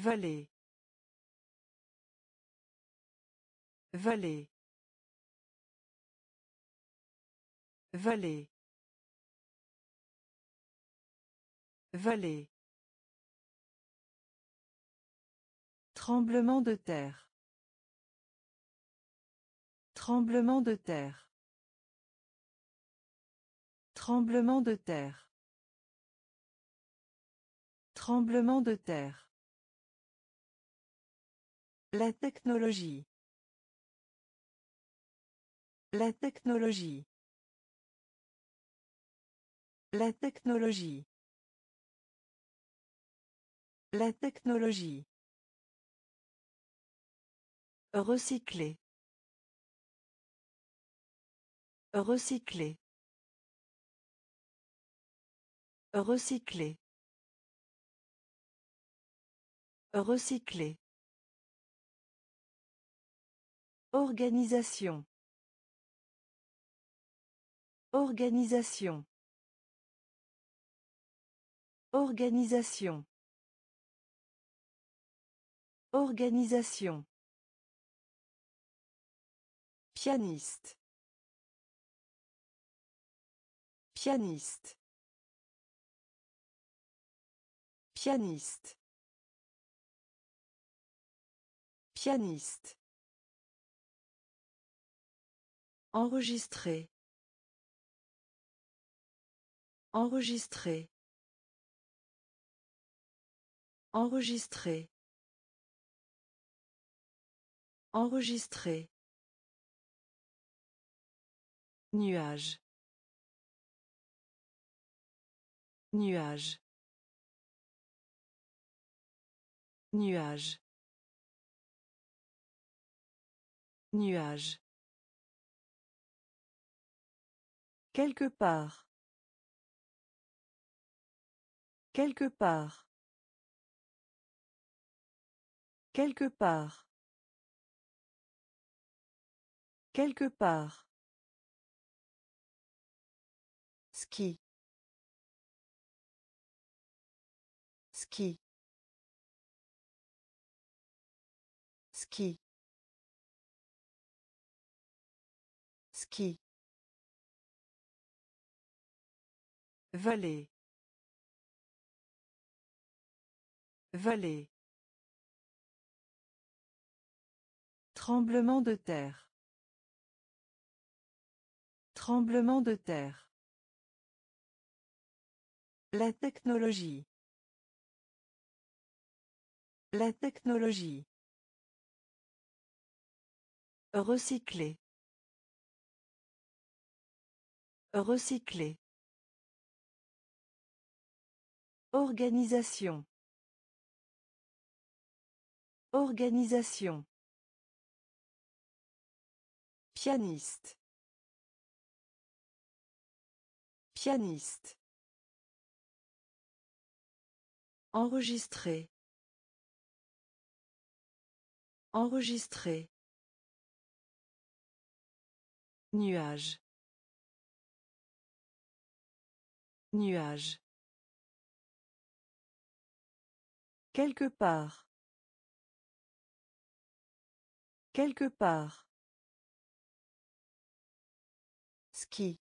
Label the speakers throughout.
Speaker 1: Vallée. Vallée. Vallée. Tremblement de terre. Tremblement de terre. Tremblement de terre. Tremblement de terre. La technologie. La technologie. La technologie. La technologie. Recycler. Recycler. Recycler. Recycler. Organisation. Organisation. Organisation. Organisation. Pianiste. Pianiste. Pianiste. Pianiste. Enregistrer. Enregistrer. Enregistrer. Enregistrer. Nuage. Nuage. Nuage. Nuage. Quelque part. Quelque part. Quelque part. Quelque part. Ski. Ski. Ski. Ski. Vallée. Vallée. Tremblement de terre. Tremblement de terre. La technologie. La technologie. Recycler. Recycler. Organisation. Organisation. Pianiste. Pianiste. Enregistrer. Enregistrer. Nuage. Nuage. Quelque part. Quelque part. Ski.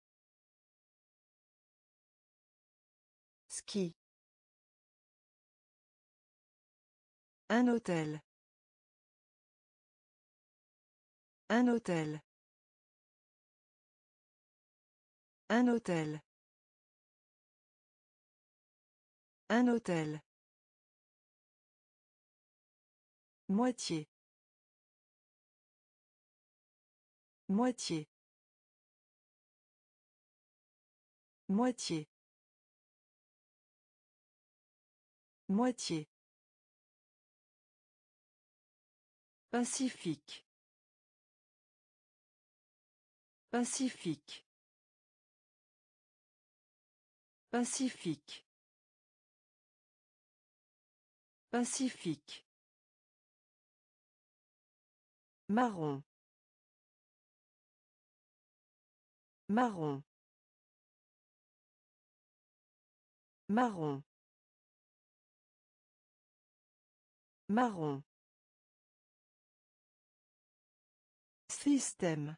Speaker 1: Ski. Un hôtel. Un hôtel. Un hôtel. Un hôtel. Moitié. Moitié. Moitié. Moitié. Pacifique. Pacifique. Pacifique. Pacifique. Marron. Marron. Marron. Marron. Système.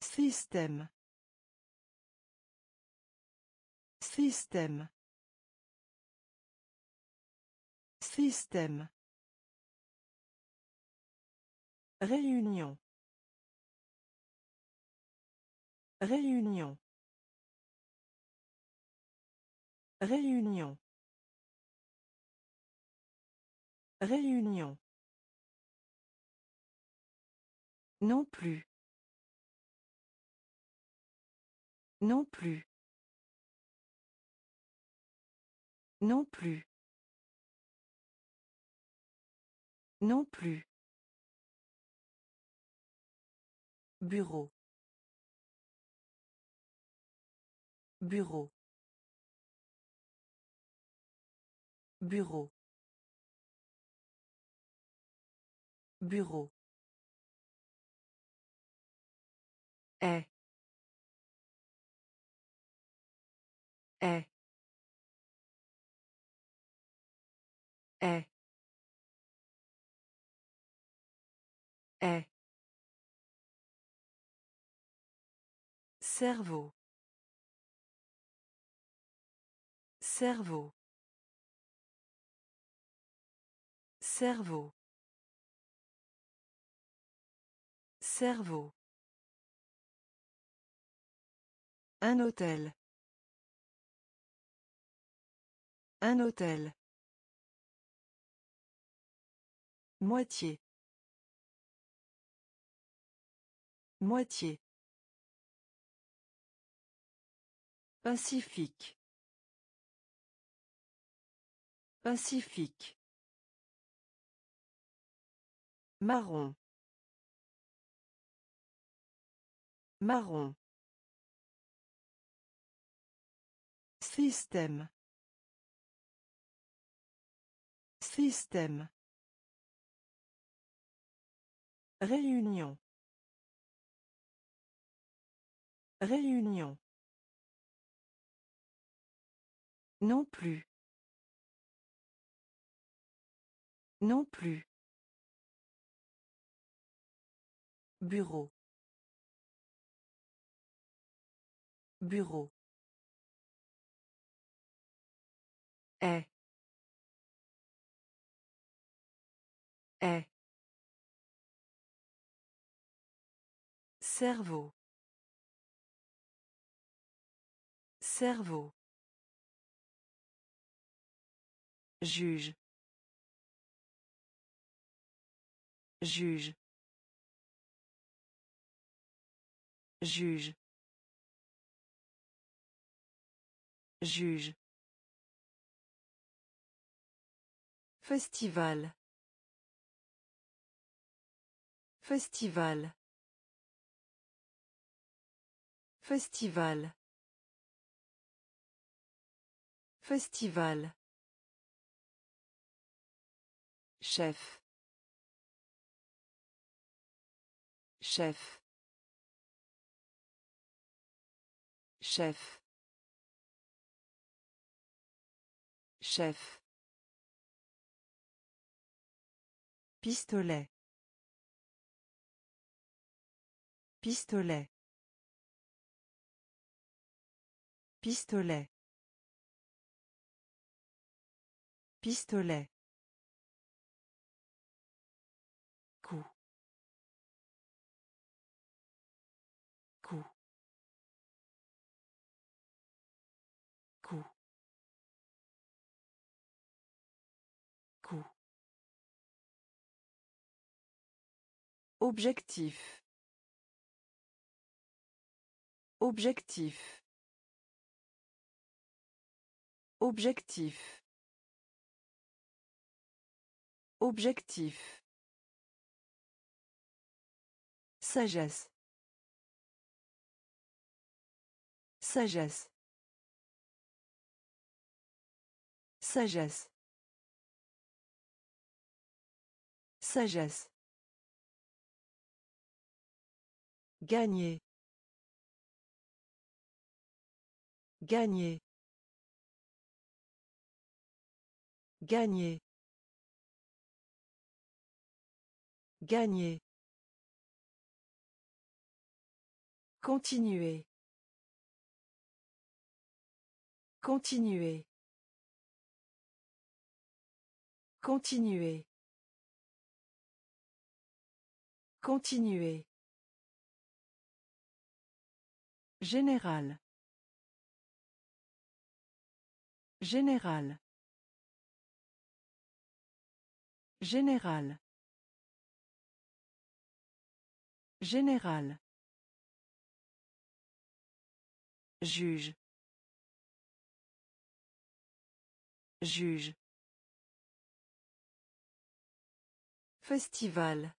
Speaker 1: Système. Système. Système. Réunion. Réunion. Réunion. Réunion. Non plus. Non plus. Non plus. Non plus. Bureau. Bureau. Bureau. Bureau. Est. Est. Est. Est. Cerveau. Cerveau. Cerveau. Cerveau. Un hôtel. Un hôtel. Moitié. Moitié. Pacifique. Pacifique. Marron. Marron. Système. Système. Réunion. Réunion. Non plus. Non plus. Bureau. Bureau. Est. Est. Cerveau. Cerveau. Juge. Juge. Juge. Juge. Festival. Festival. Festival. Festival. Chef. Chef. Chef. Chef. Pistolet. Pistolet. Pistolet. Pistolet. Objectif. Objectif. Objectif. Objectif. Sagesse. Sagesse. Sagesse. Sagesse. Gagner. Gagner. Gagner. Gagner. Continuer. Continuer. Continuer. Continuer. Général. Général. Général. Général. Juge. Juge. Festival.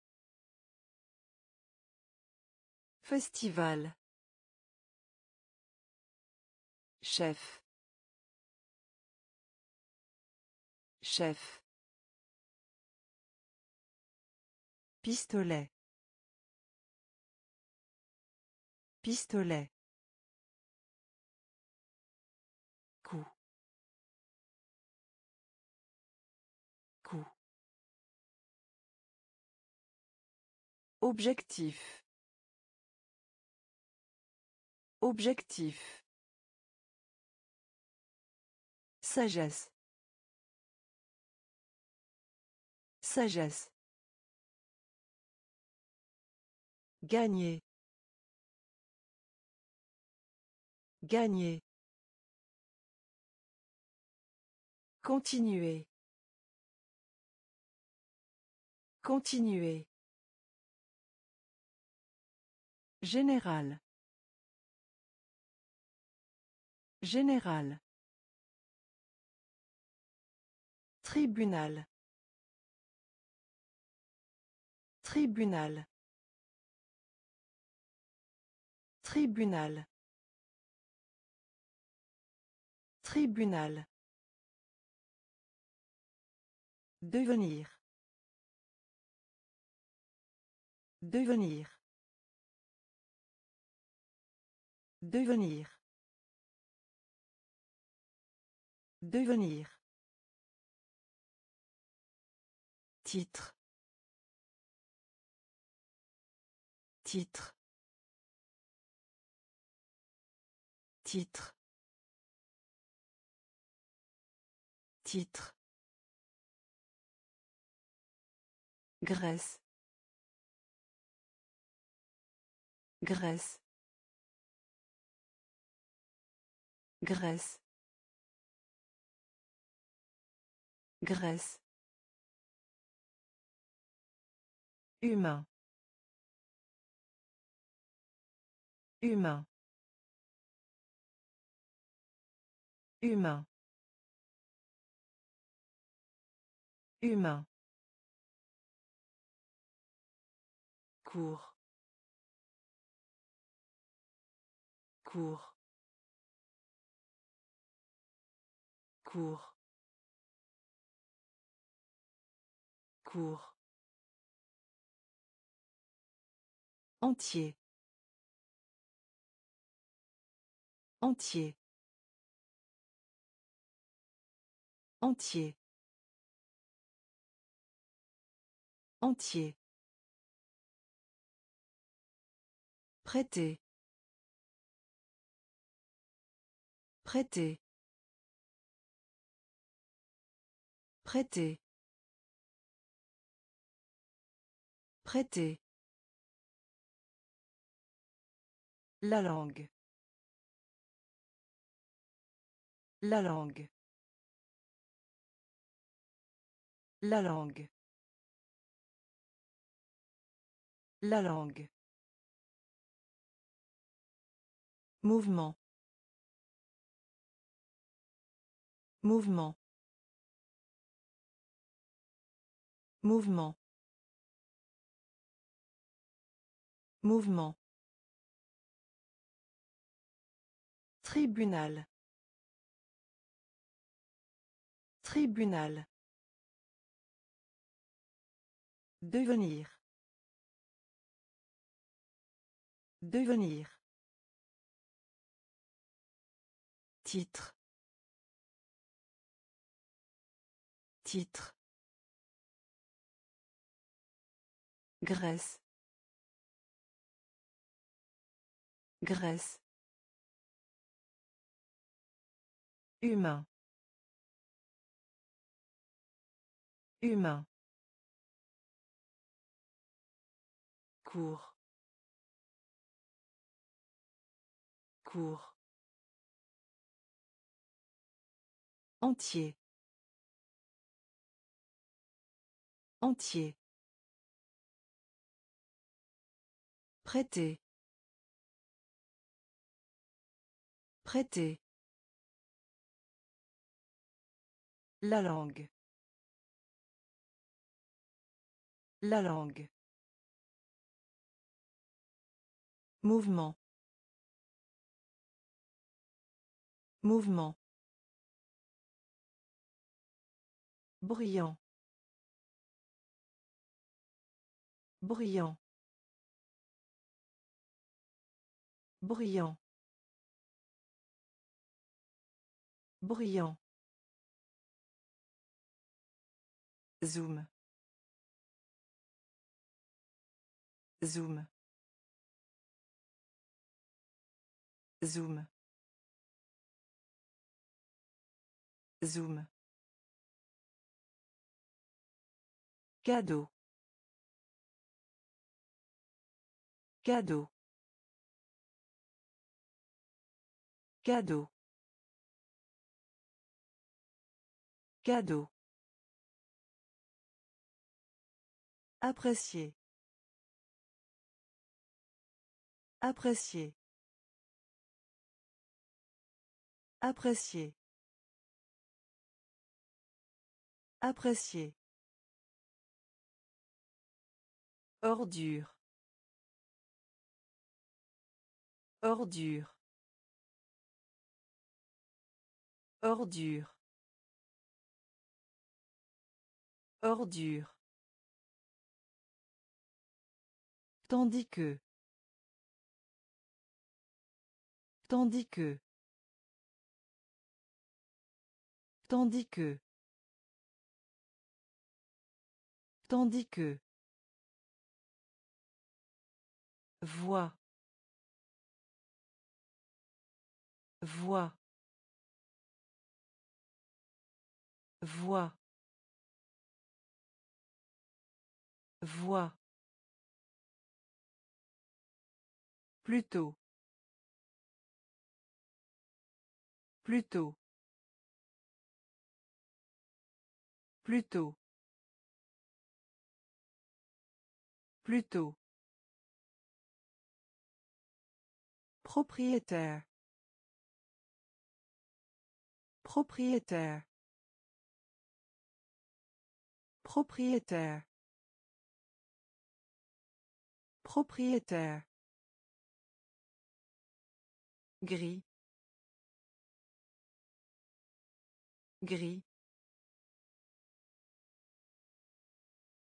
Speaker 1: Festival. Chef. Chef. Pistolet. Pistolet. Objectif. Objectif. Sagesse. Sagesse. Gagner. Gagner. Continuer. Continuer. Général. Général. Tribunal. Tribunal. Tribunal. Tribunal. Devenir. Devenir. Devenir. Devenir. Titre. Titre. Titre. Titre. Grèce. Grèce. Grèce. Grèce. Humain. Humain. Humain. Humain. Cours. Cours. Cours. Cours. Entier. Entier. Entier. Entier. Prêter. Prêter. Prêter. Prêter. La langue. La langue. La langue. La langue. Mouvement. Mouvement. Mouvement. Mouvement. Tribunal. Tribunal. Devenir. Devenir. Titre. Titre. Graisse. Graisse. Humain. Humain. Cours. Cours. Entier. Entier. Prêter. Prêter. La langue. La langue. Mouvement. Mouvement. Bruyant. Bruyant. Bruyant. Bruyant. Zoom. Zoom. Zoom. Zoom. Cadeau. Cadeau. Cadeau. Cadeau. Apprécier. Apprécier. Apprécier. Apprécier. Ordure. Ordure. Ordure. Ordure. Tandis que. Tandis que. Tandis que. Tandis que. Voix. Voix. Voix. Voix. Plutôt. Plutôt. Plutôt. Plutôt. Propriétaire. Propriétaire. Propriétaire. Propriétaire. Gris. Gris.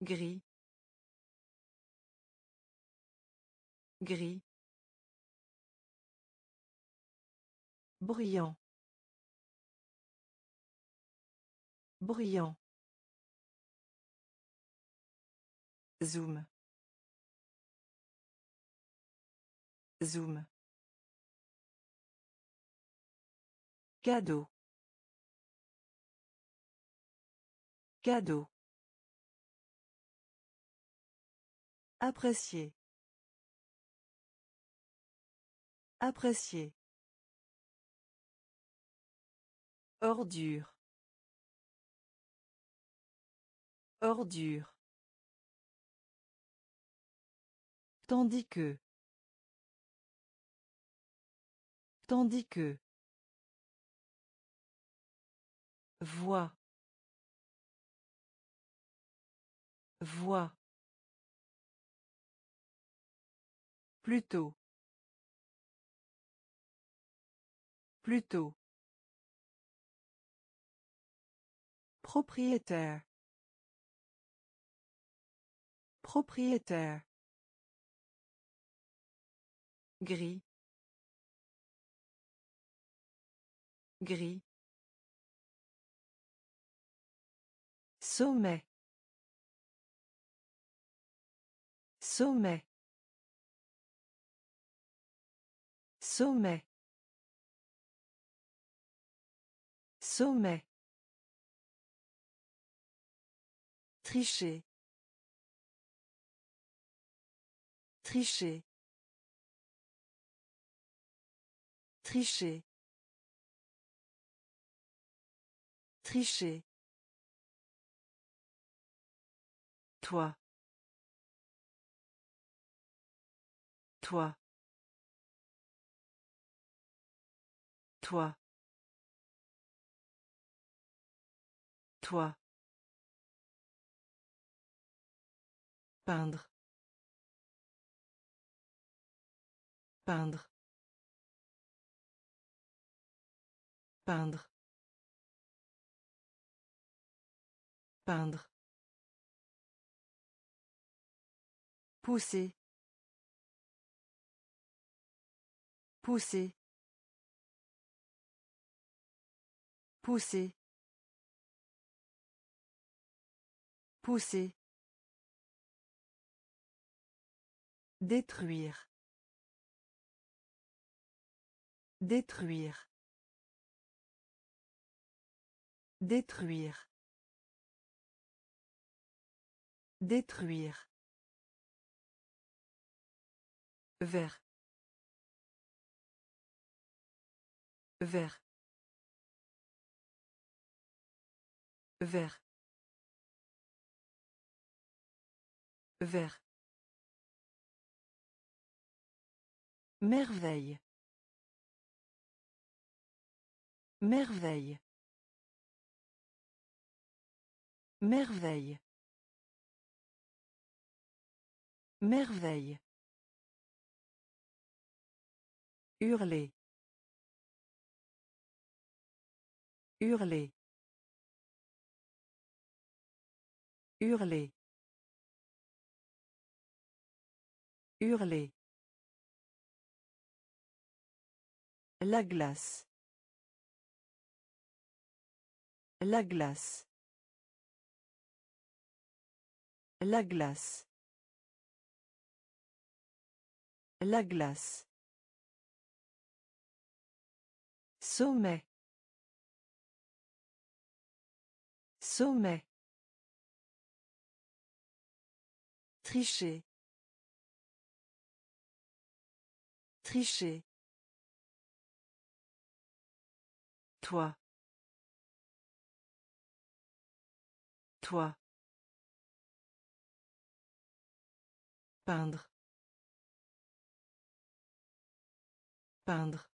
Speaker 1: Gris. Gris. Bruyant. Bruyant. Zoom. Zoom. Cadeau. Cadeau. Apprécier. Apprécier. Ordure. Ordure. Tandis que. Tandis que. Voix. Voix. Plutôt. Plutôt. Propriétaire. Propriétaire. Gris. Gris. Sommet. Sommet. Sommet. Sommet. Tricher. Tricher. Tricher. Tricher. Toi. Toi. Toi. Toi. Peindre. Peindre. Peindre. Peindre. Pousser. Pousser. Pousser. Pousser. Détruire. Détruire. Détruire. Détruire. Vert. Vert. Vert. Vert. Merveille. Merveille. Merveille. Merveille. Hurler. Hurler. Hurler. Hurler. La glace. La glace. La glace. La glace. Sommet. Sommet. Tricher. Tricher. Toi. Toi. Peindre. Peindre.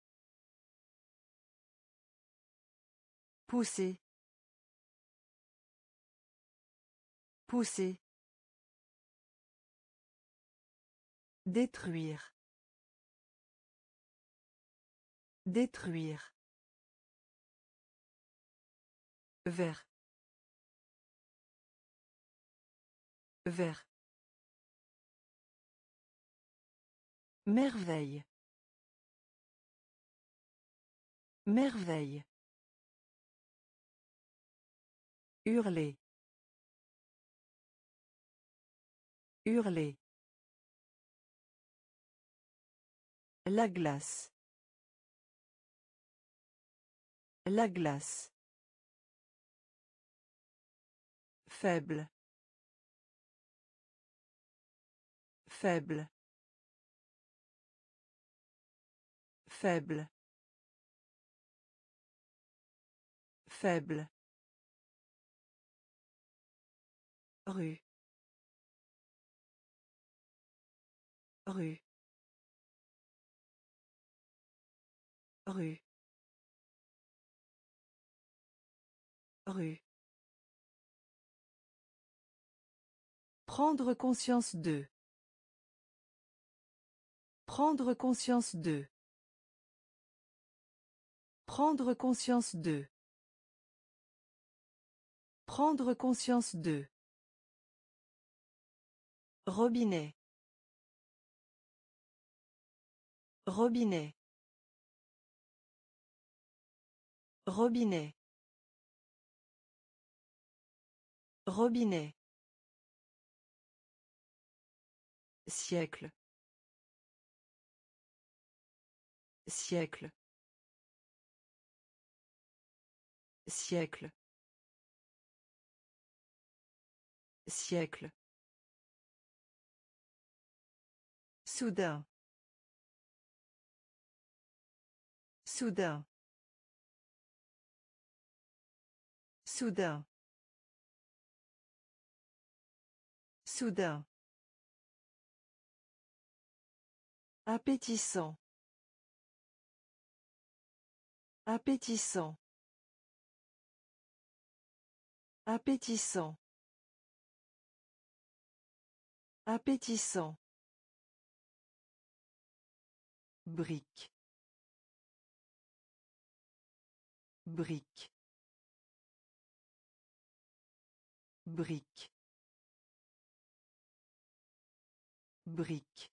Speaker 1: Pousser. Pousser. Détruire. Détruire. Vert. Vert. Merveille. Merveille. Hurler. Hurler. La glace. La glace. Faible. Faible. Faible. Faible. Rue. Rue. Rue. Rue. Prendre conscience de. Prendre conscience de. Prendre conscience de. Prendre conscience de. Robinet. Robinet. Robinet. Robinet. Siècle. Siècle. Siècle. Siècle. Soudain. Soudain. Soudain. Soudain. Appétissant. Appétissant. Appétissant. Appétissant. Brique. Brique. Brique. Brique.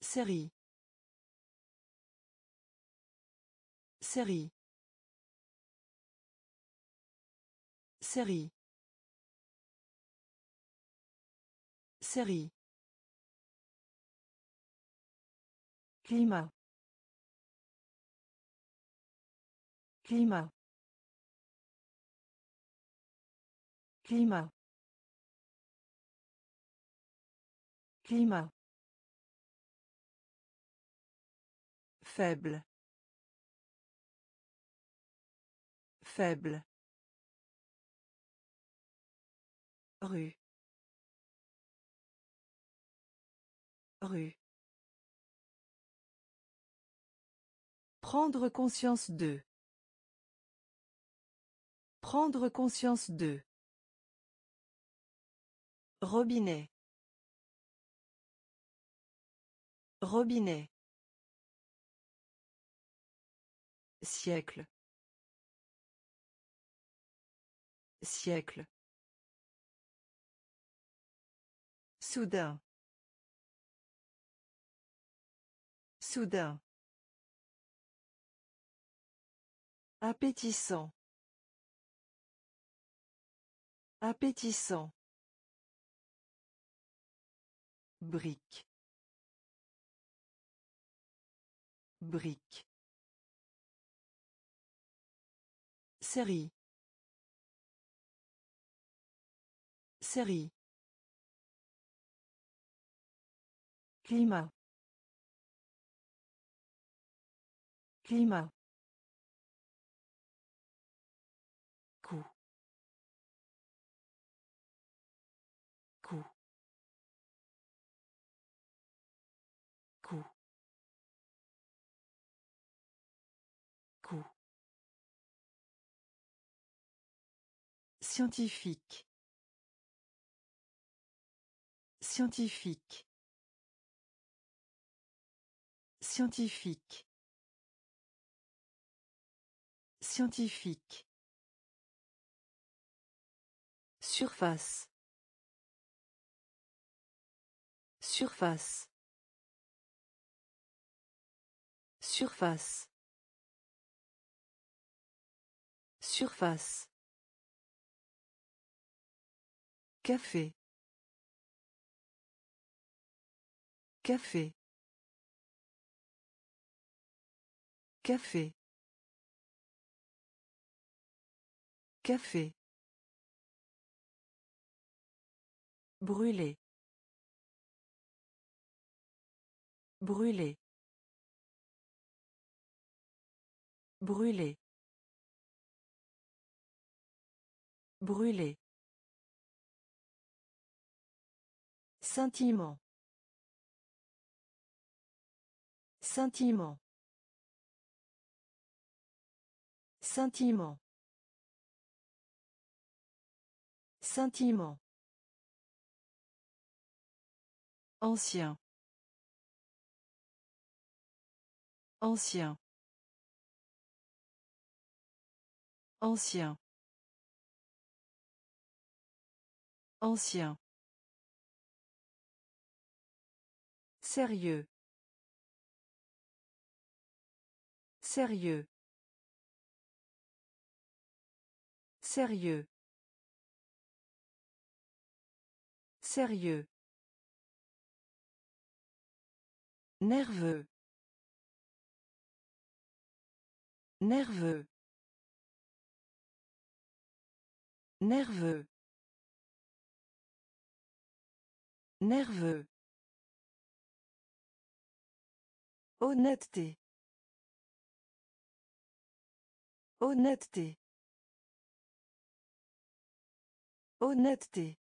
Speaker 1: Série. Série. Série. Série. Climat. Climat. Climat. Climat. Faible. Faible. Rue. Rue. Prendre conscience de. Prendre conscience de. Robinet. Robinet. Siècle. Siècle. Soudain. Soudain. Appétissant. Appétissant. Brique. Brique. Série. Série. Climat. Climat. Scientifique. Scientifique. Scientifique. Scientifique. Surface. Surface. Surface. Surface. Café. Café. Café. Café. Brûler. Brûler. Brûler. Brûler. Sentiment. Sentiment. Sentiment. Sentiment. Ancien. Ancien. Ancien. Ancien. Sérieux. Sérieux. Sérieux. Sérieux. Nerveux. Nerveux. Nerveux. Nerveux. Honnêteté. Honnêteté. Honnêteté.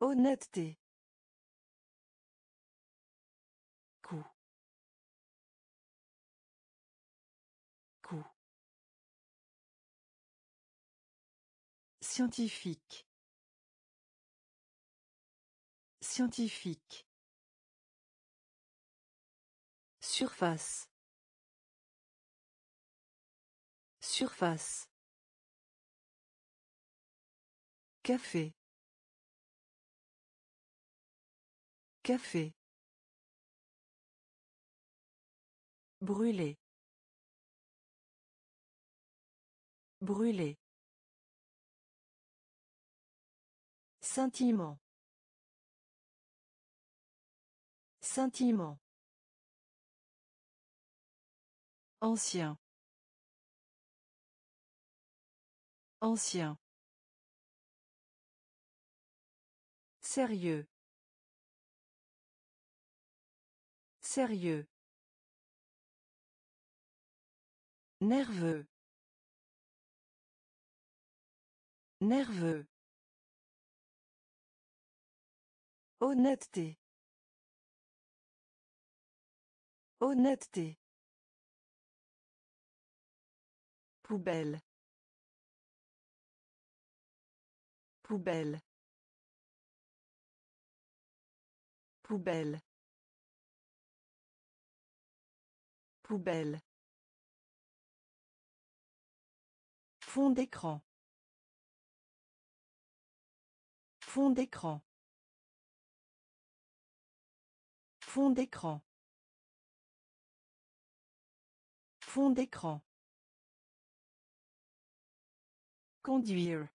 Speaker 1: Honnêteté. Scientifique. Scientifique. Surface. Surface. Café. Café. Brûler. Brûler. Sentiment. Sentiment. Ancien. Ancien. Sérieux. Sérieux. Nerveux. Nerveux. Honnêteté. Honnêteté. Poubelle. Poubelle. Poubelle. Poubelle. Fond d'écran. Fond d'écran. Fond d'écran. Fond d'écran. Conduire.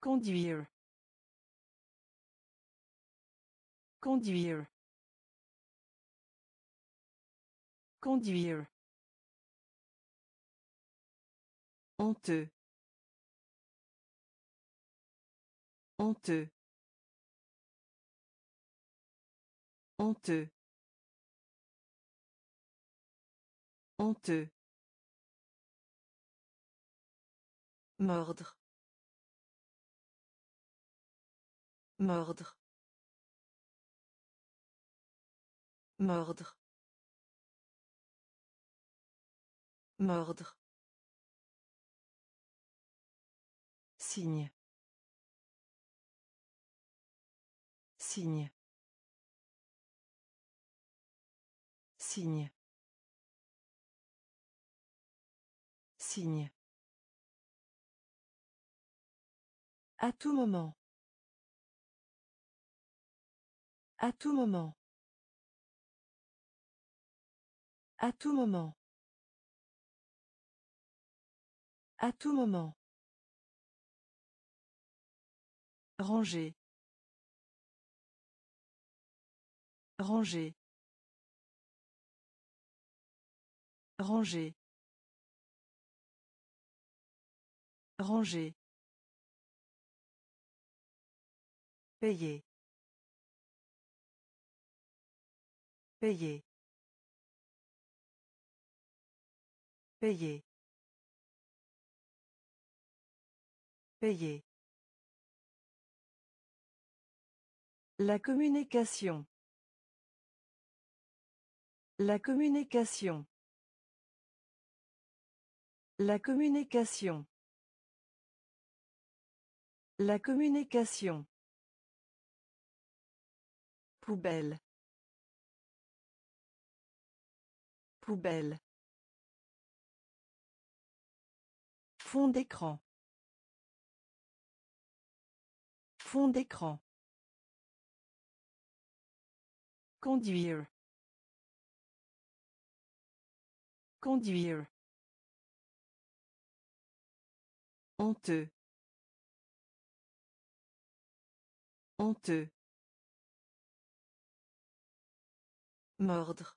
Speaker 1: Conduire. Conduire. Conduire. Honteux. Honteux. Honteux. Honteux. Mordre. Mordre. Mordre. Mordre. Signe. Signe. Signe. Signe. À tout moment. À tout moment. À tout moment. À tout moment. Ranger. Ranger. Ranger. Ranger. Payer. Payer. Payer. Payer. La communication. La communication. La communication. La communication. Poubelle. Poubelle. Fond d'écran. Fond d'écran. Conduire. Conduire. Honteux. Honteux. Mordre.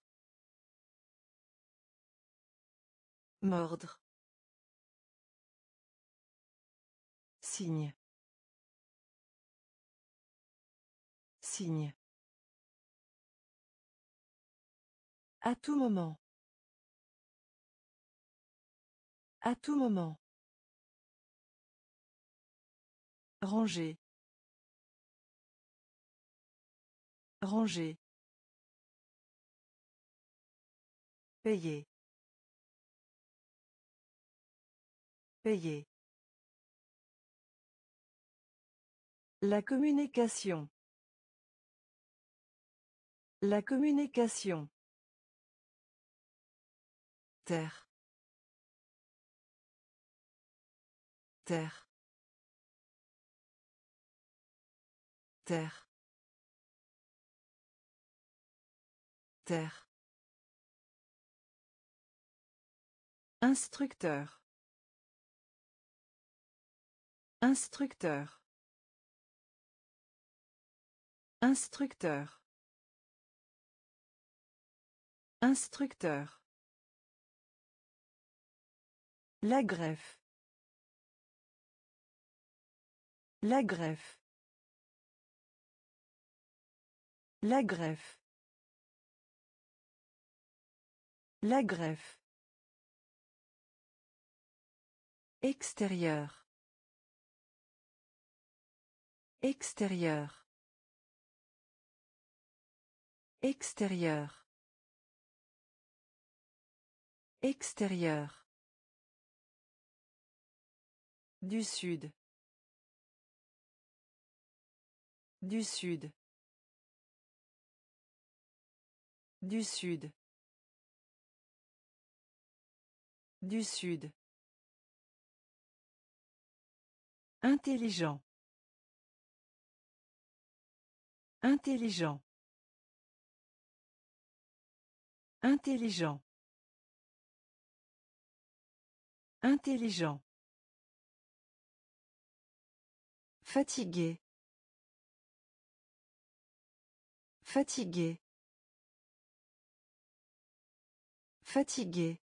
Speaker 1: Mordre. Signe. Signe. À tout moment. À tout moment. Ranger. Ranger. Payer. Payer. La communication. La communication. Terre. Terre. Terre. Terre. Instructeur. Instructeur. Instructeur. Instructeur. La greffe. La greffe. La greffe. La greffe. Extérieur. Extérieur. Extérieur. Extérieur. Du sud. Du sud. Du sud. Du sud. Intelligent. Intelligent. Intelligent. Intelligent. Fatigué. Fatigué. Fatigué.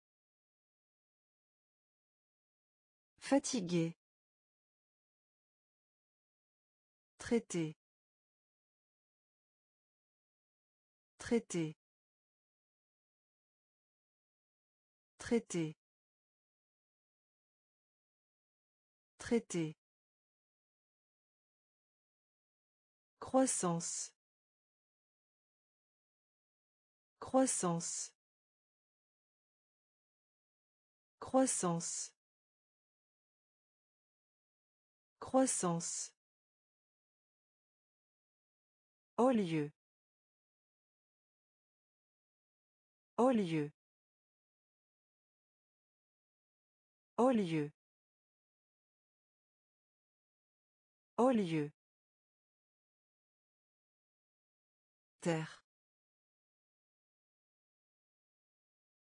Speaker 1: Fatigué. Traité. Traité. Traité. Traité. Croissance. Croissance. Croissance. Croissance. Au lieu. Au lieu. Au lieu. Au lieu. Terre.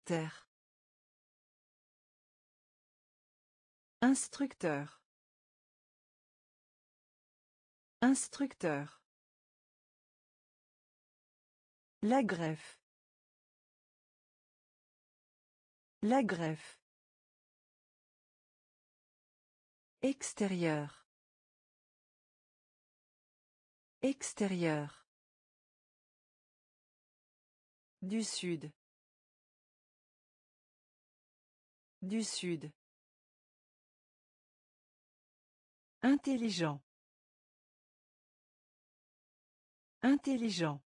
Speaker 1: Terre. Instructeur. Instructeur. La greffe. La greffe. Extérieur. Extérieur. Du sud. Du sud. Intelligent. Intelligent.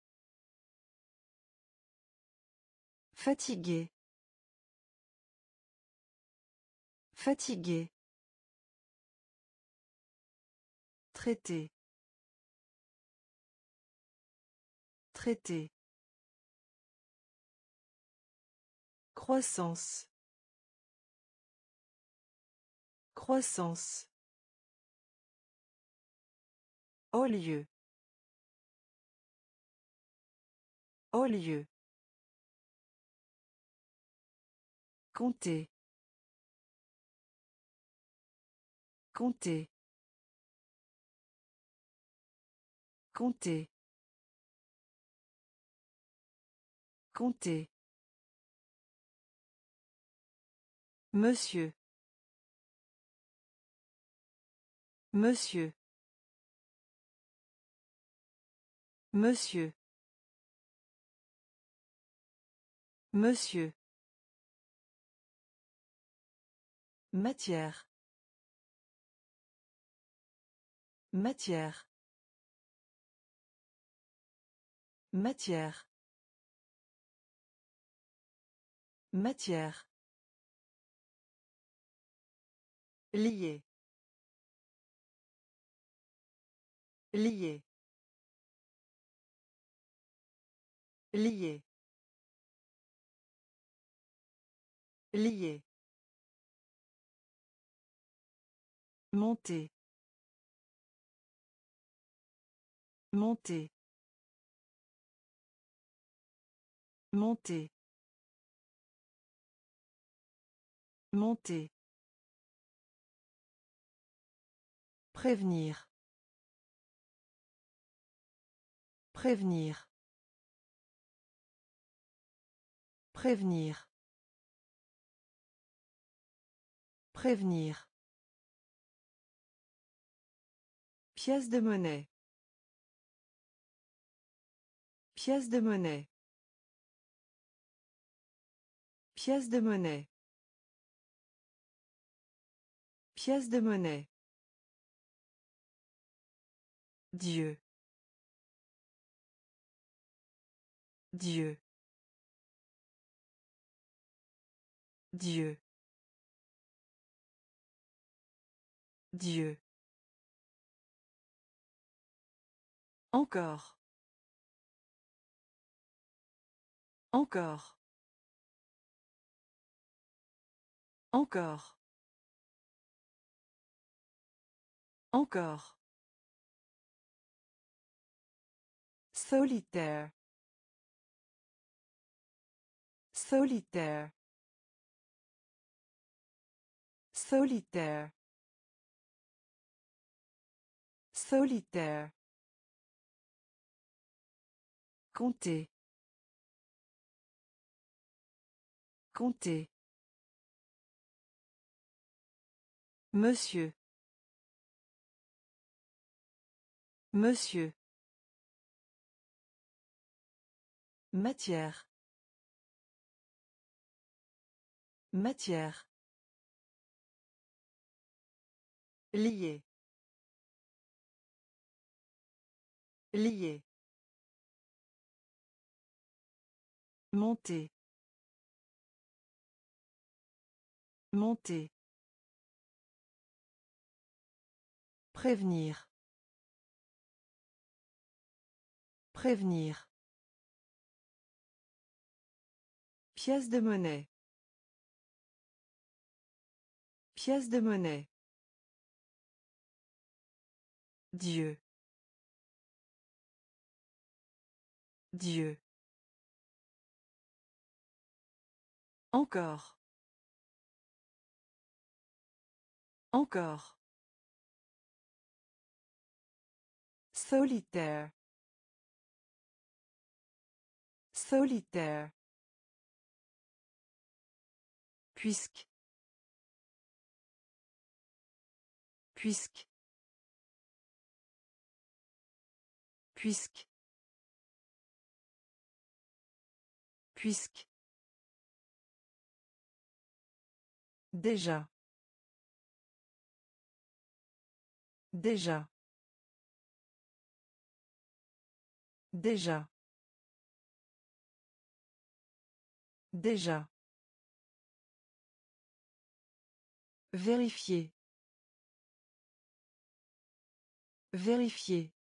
Speaker 1: Fatigué. Fatigué. Traité. Traité. Croissance. Croissance. Au lieu. Au lieu. Compter. Compter. Compter. Compter. Monsieur. Monsieur. Monsieur. Monsieur. Matière. Matière. Matière. Matière. Lié. Lié. Lié. Lié. Monter. Monter. Monter. Monter. Prévenir. Prévenir. Prévenir. Prévenir. Pièce de monnaie. Pièce de monnaie. Pièce de monnaie. Pièce de monnaie. Dieu. Dieu. Dieu. Dieu. Encore. Encore. Encore. Encore. Solitaire. Solitaire. Solitaire. Solitaire. Compter. Compter. Monsieur. Monsieur. Matière. Matière. Lié. Lié. Monter. Monter. Prévenir. Prévenir. Pièce de monnaie. Pièce de monnaie. Dieu. Dieu. Encore. Encore. Solitaire. Solitaire. Puisque. Puisque. Puisque. Puisque. Déjà. Déjà. Déjà. Déjà. Vérifier. Vérifier.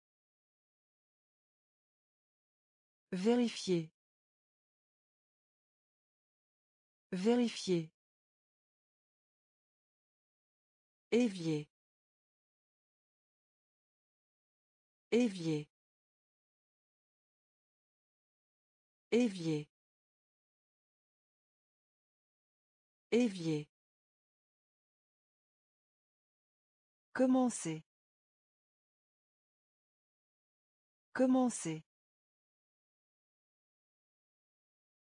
Speaker 1: Vérifier. Vérifier. Évier. Évier. Évier. Évier. Commencer. Commencer.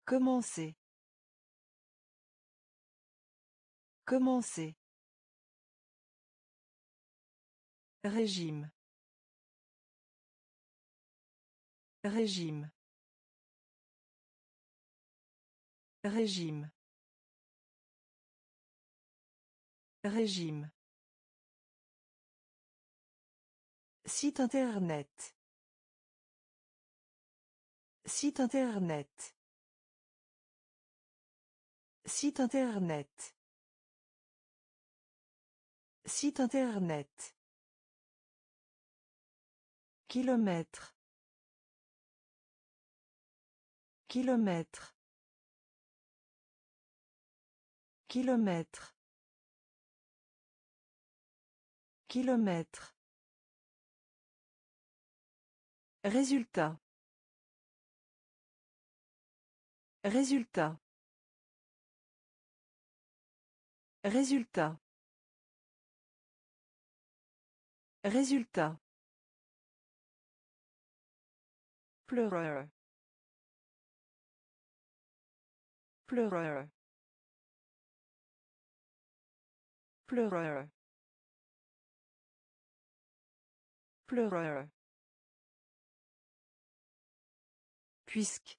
Speaker 1: Commencer. Commencer. Régime. Régime. Régime. Régime. Site internet. Site internet. Site internet. Site internet. Kilomètre. Kilomètre. Kilomètre. Kilomètre. Résultat. Résultat. Résultat. Résultat. Pleureur. Pleureur. Pleureur. Pleureur. Puisque.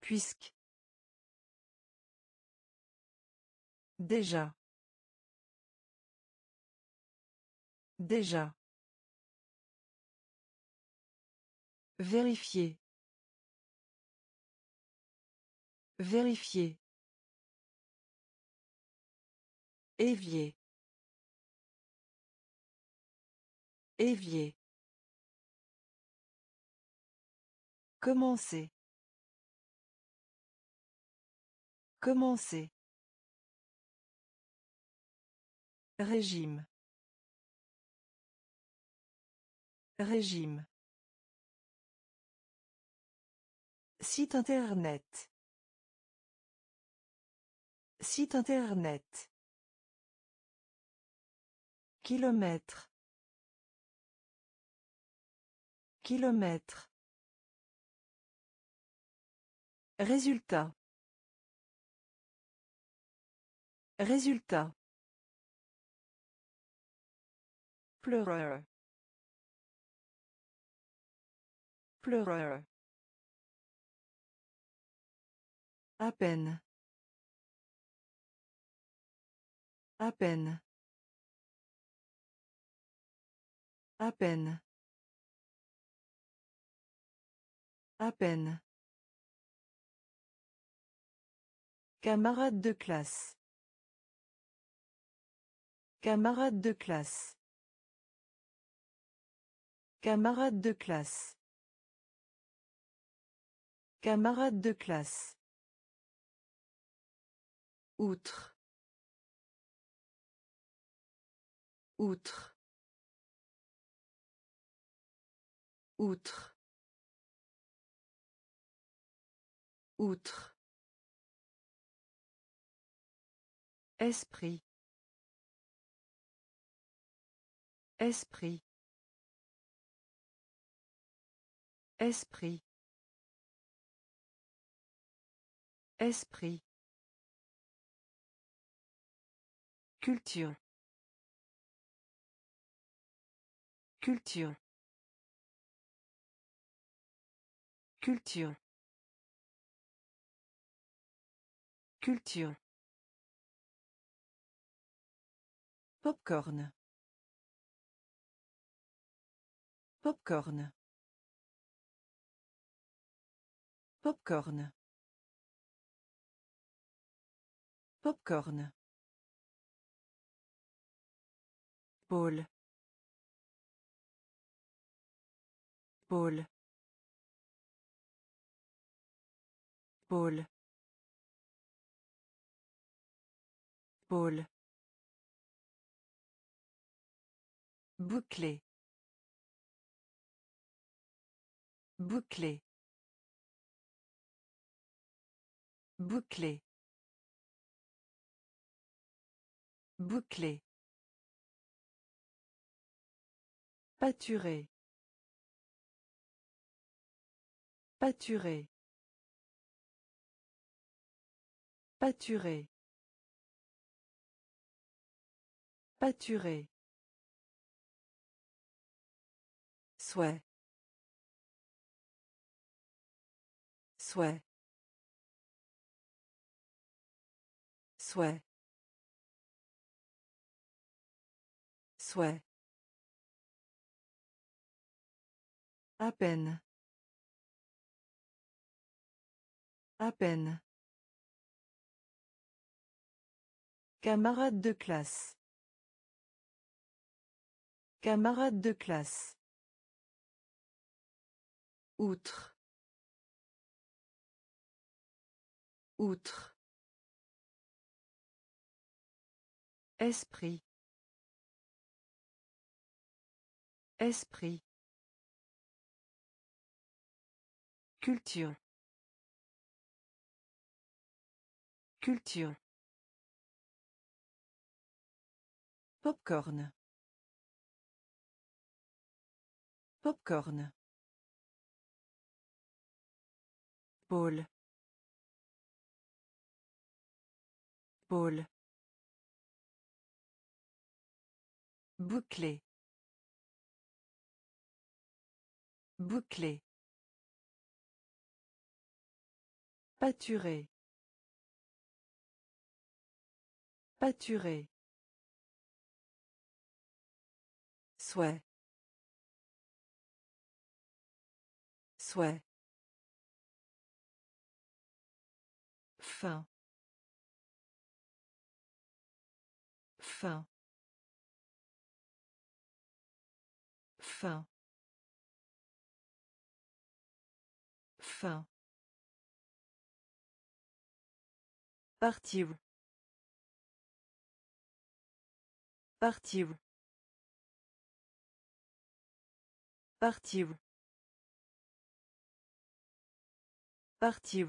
Speaker 1: Puisque. Déjà. Déjà. Vérifier. Vérifier. Évier. Évier. Commencer. Commencer. Régime. Régime. Site internet. Site internet. Kilomètre. Kilomètre. Résultat. Résultat. Pleureur. Pleureur. À peine. À peine. À peine. À peine. Camarade de classe. Camarade de classe. Camarade de classe. Camarade de classe. Outre. Outre. Outre. Outre. Esprit. Esprit. Esprit. Esprit. Culture. Culture. Culture. Culture. Popcorn. Popcorn. Popcorn. Popcorn. Pôle. Pôle. Pôle. Pôle. Bouclé. Bouclé. Bouclé. Bouclé. Pâturé. Pâturé. Pâturé. Pâturé. Souhait. Souhait. Souhait. Souhait. À peine. À peine. Camarade de classe. Camarade de classe. Outre. Outre. Esprit. Esprit. Culture. Culture. Popcorn. Popcorn. Pôle. Pôle. Bouclé. Bouclé. Pâturé. Pâturé. Souhait. Souhait. Fin. Fin. Fin. Fin. Partir. Partir. Partir. Partir.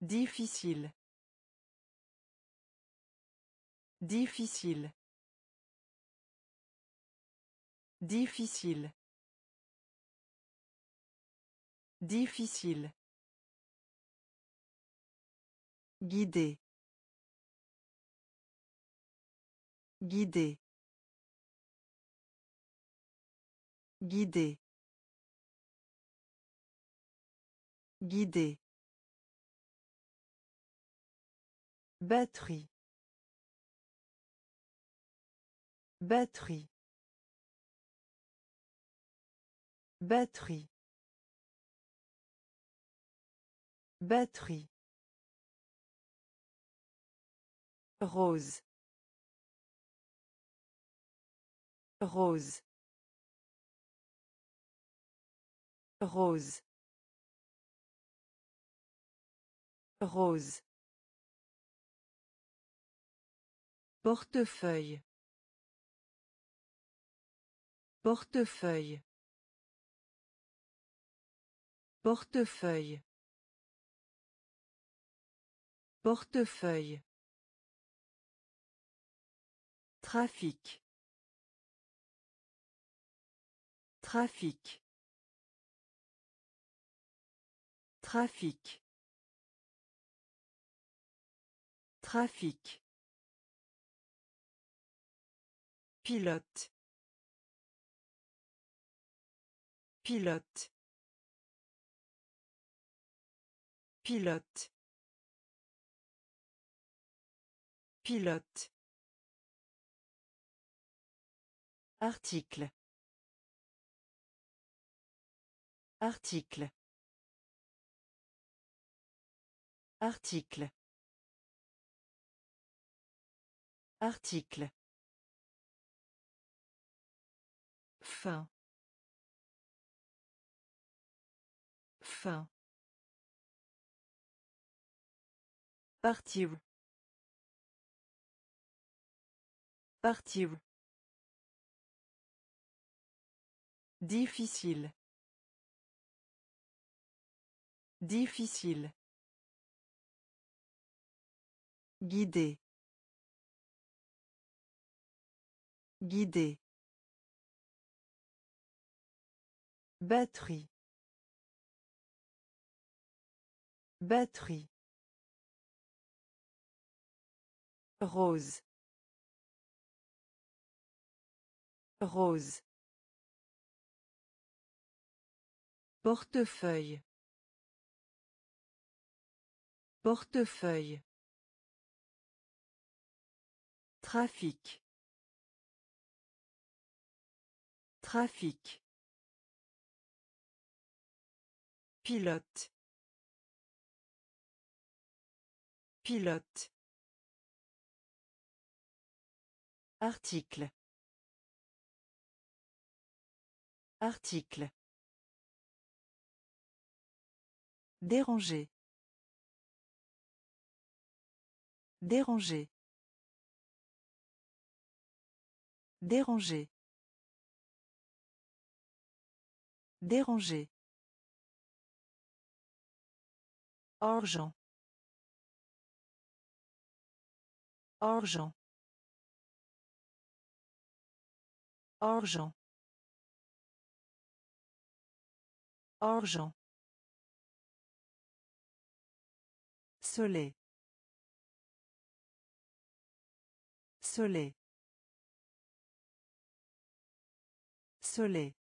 Speaker 1: Difficile. Difficile. Difficile. Difficile. Guider. Guider. Guider. Guider. Batterie. Batterie. Batterie. Batterie. Rose. Rose. Rose. Rose. Portefeuille. Portefeuille. Portefeuille. Portefeuille. Trafic. Trafic. Trafic. Trafic. Pilote. Pilote. Pilote. Pilote. Article. Article. Article. Article. Fin. Fin. Partir. Partir. Difficile. Difficile. Guider. Guider. Batterie. Batterie. Rose. Rose. Portefeuille. Portefeuille. Trafic. Trafic. Pilote. Pilote. Article. Article. Déranger. Déranger. Déranger. Déranger. Argent. Argent. Argent. Argent. Soleil. Soleil. Soleil.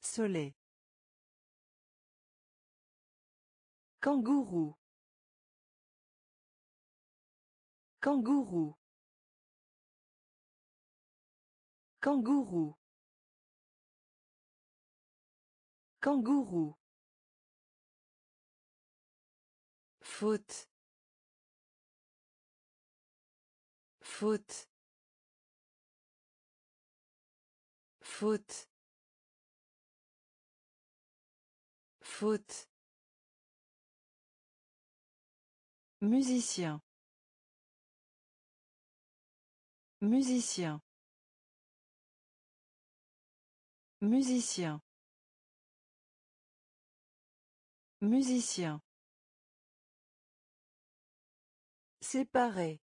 Speaker 1: Soleil. Kangourou. Kangourou. Kangourou. Kangourou. Faute. Faute. Faute. Faute. Musicien. Musicien. Musicien. Musicien. Séparé.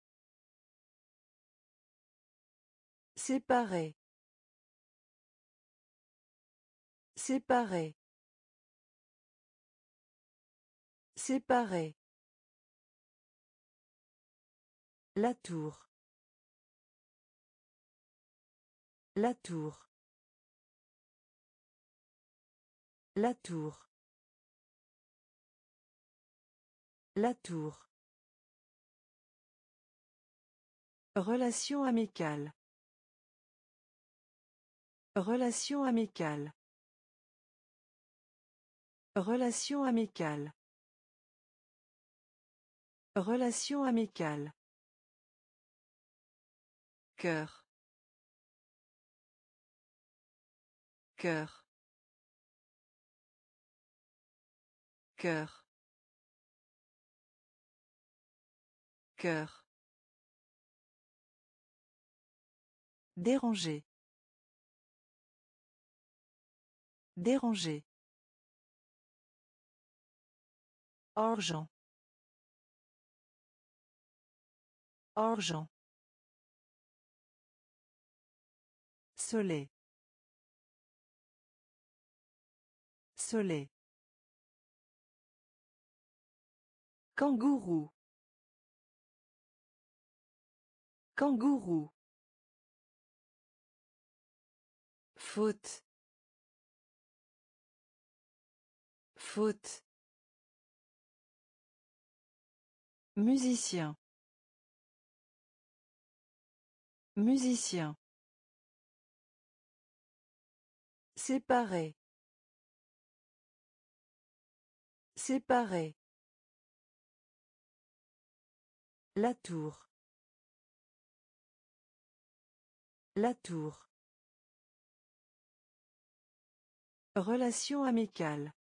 Speaker 1: Séparé. Séparé. Séparé. La tour. La tour. La tour. La tour. Relation amicale. Relation amicale. Relation amicale. Relation amicale. Cœur. Cœur. Cœur. Cœur. Déranger. Déranger. Argent. Argent. Soleil. Soleil. Kangourou. Kangourou. Faute. Faute. Musicien. Musicien. Séparé. Séparé. La tour. La tour. Relation amicale.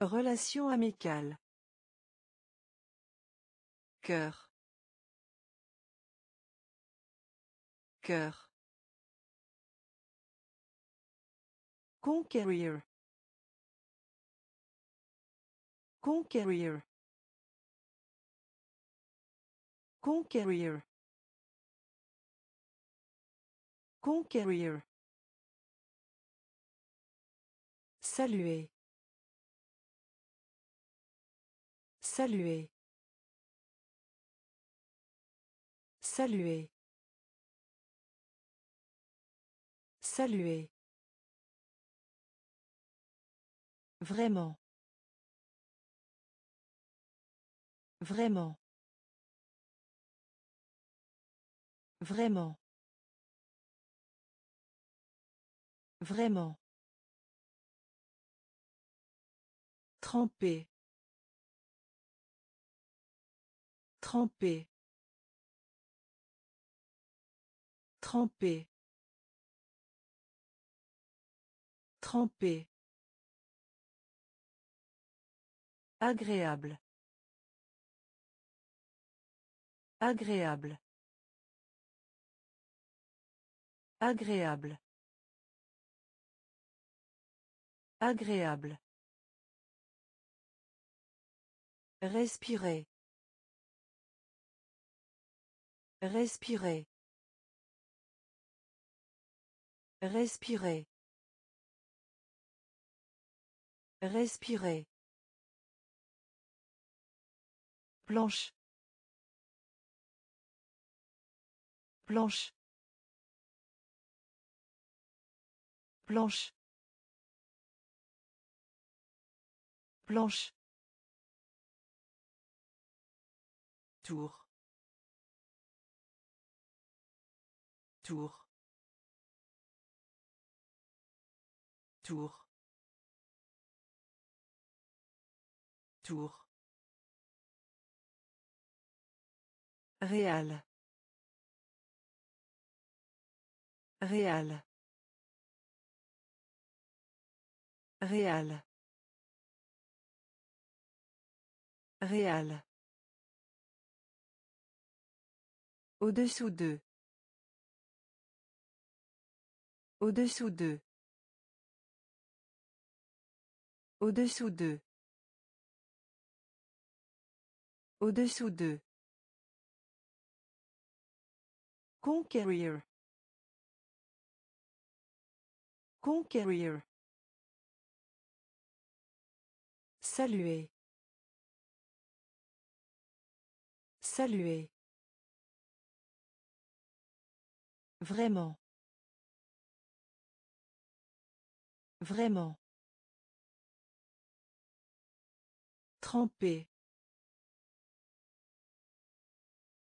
Speaker 1: Relation amicale. Cœur. Cœur. Conquérir. Conquérir. Conquérir. Conquérir. Saluer. Saluer. Saluer. Saluer. Vraiment. Vraiment. Vraiment. Vraiment. Tremper. Tremper. Tremper. Tremper. Agréable. Agréable. Agréable. Agréable. Respirer. Respirer. Respirer. Respirer. Planche. Planche. Planche. Planche. Tour. Tour. Tour. Tour. Réal. Réal. Réal. Réal. Au-dessous d'eux. Au-dessous d'eux. Au-dessous d'eux. Au-dessous d'eux. Conquérir. Conquérir. Saluer. Saluer. Vraiment. Vraiment. Tremper.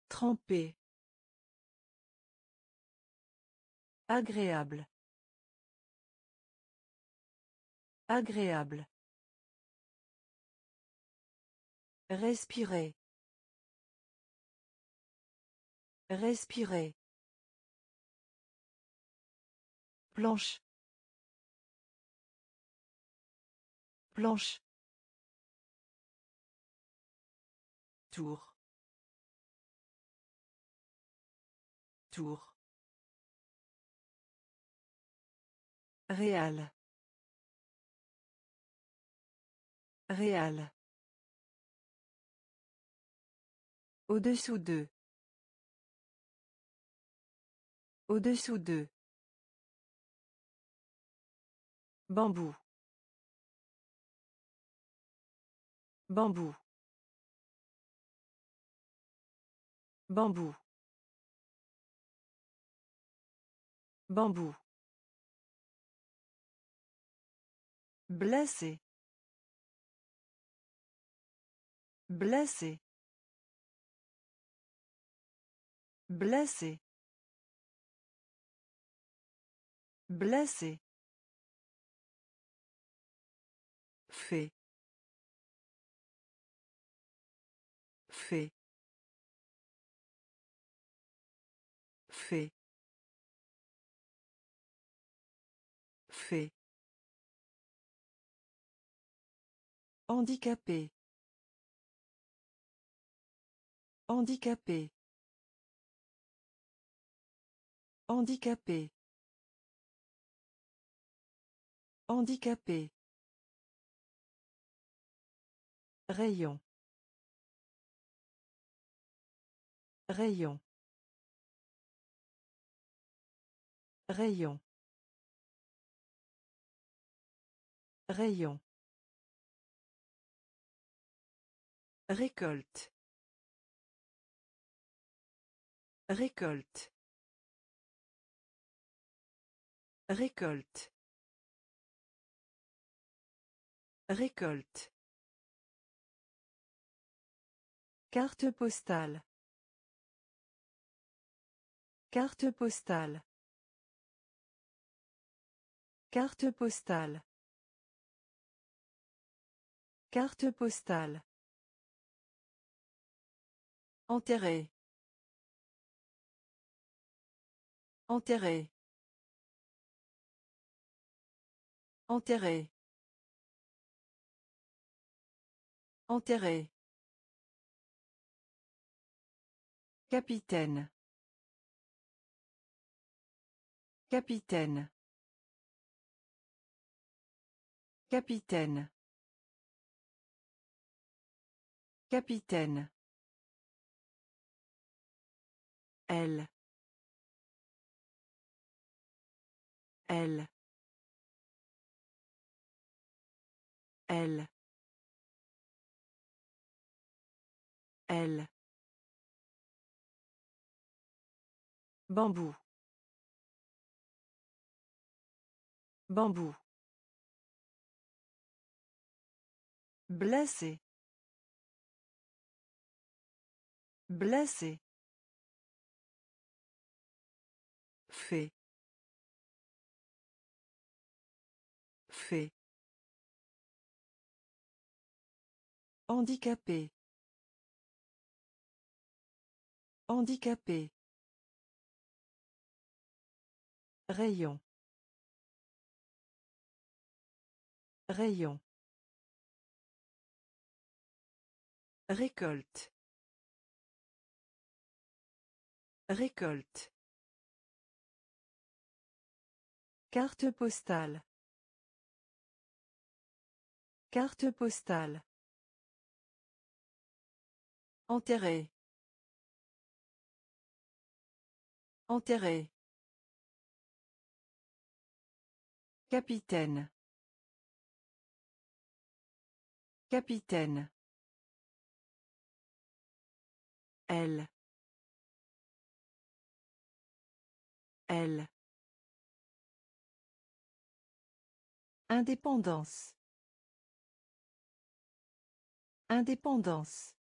Speaker 1: Tremper. Agréable. Agréable. Respirer. Respirer. Planche. Planche. Tour. Tour. Réal. Réal. Au-dessous d'eux. Au-dessous d'eux. Bambou. Bambou. Bambou. Bambou. Blessé. Blessé. Blessé. Blessé. Fait. Fait. Fait. Fait. Handicapé. Handicapé. Handicapé. Handicapé. Rayon. Rayon. Rayon. Rayon. Récolte. Récolte. Récolte. Récolte. Carte postale. Carte postale. Carte postale. Carte postale. Enterré. Enterré. Enterré. Enterré. Capitaine. Capitaine. Capitaine. Capitaine. Elle. Elle. Elle. Elle. Bambou. Bambou. Blessé. Blessé. Fait. Fait. Handicapé. Handicapé. Rayon. Rayon. Récolte. Récolte. Carte postale. Carte postale. Enterré. Enterré. Capitaine. Capitaine. Elle. Elle. Indépendance. Indépendance.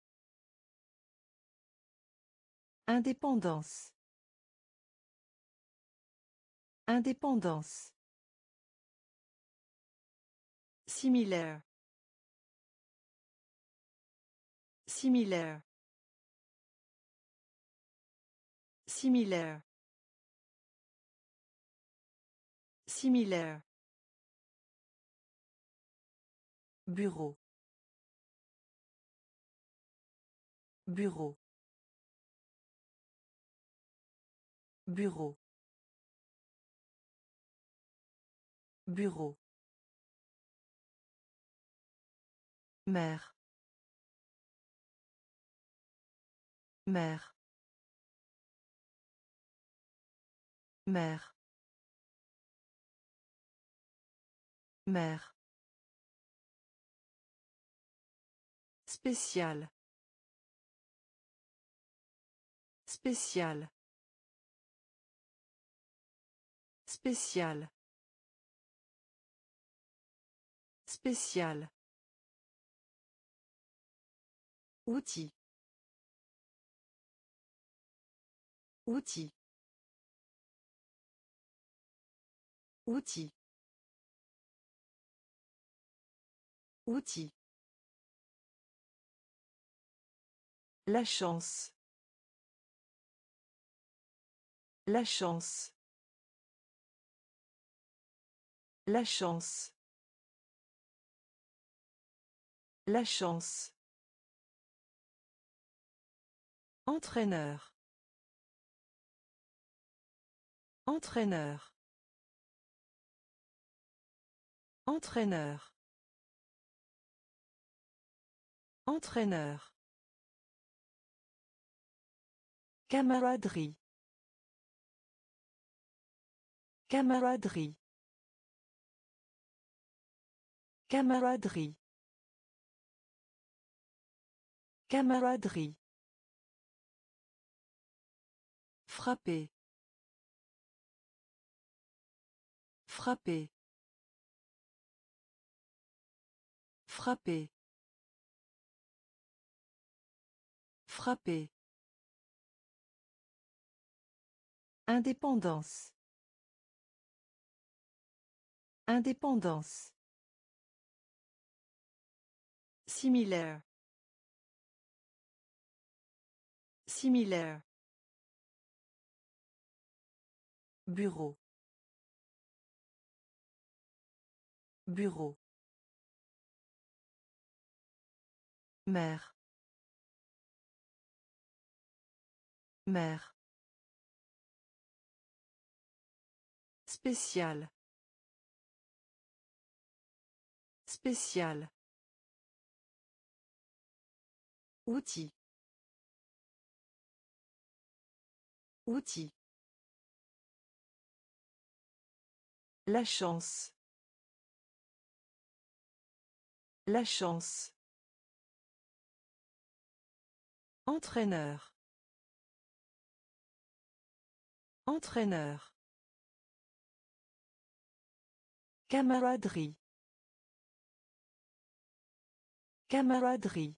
Speaker 1: Indépendance. Indépendance. Similaire. Similaire. Similaire. Similaire. Bureau. Bureau. Bureau. Bureau. Mère. Mère. Mère. Mère. Spécial. Spécial. Spécial. Spécial. Outil. Outil. Outil. Outil. La chance. La chance. La chance. La chance. Entraîneur. Entraîneur. Entraîneur. Entraîneur. Camaraderie. Camaraderie. Camaraderie. Camaraderie. Frapper. Frapper. Frapper. Frapper. Indépendance. Indépendance. Similaire. Similaire. Bureau. Bureau. Mère. Mère. Spécial. Spécial. Outil. Outil. La chance. La chance. Entraîneur. Entraîneur. Camaraderie. Camaraderie.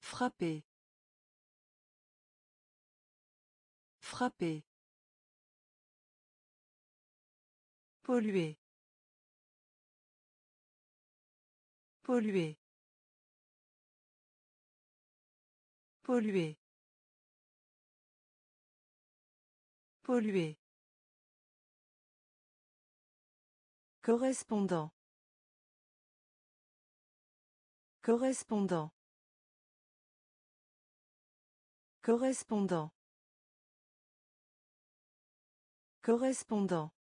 Speaker 1: Frapper. Frapper. Polluer. Polluer. Polluer. Polluer. Correspondant. Correspondant. Correspondant. Correspondant.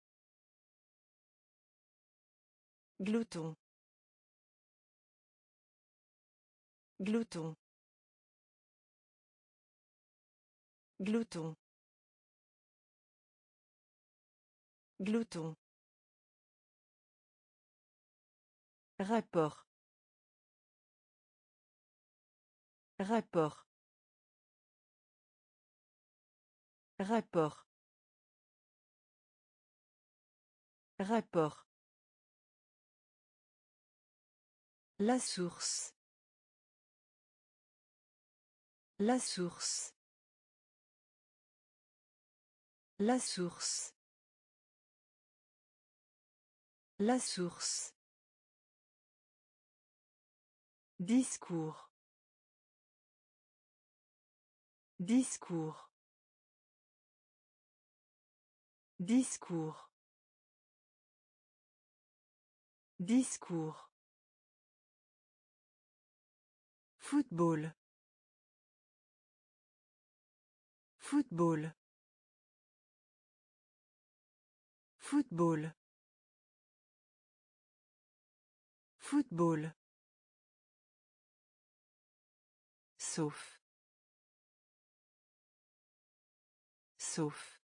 Speaker 1: Glouton. Glouton. Glouton. Glouton. Rapport. Rapport. Rapport. Rapport. La source. La source. La source. La source. Discours. Discours. Discours. Discours. Football. Football. Football. Football. Sauf. Sauf.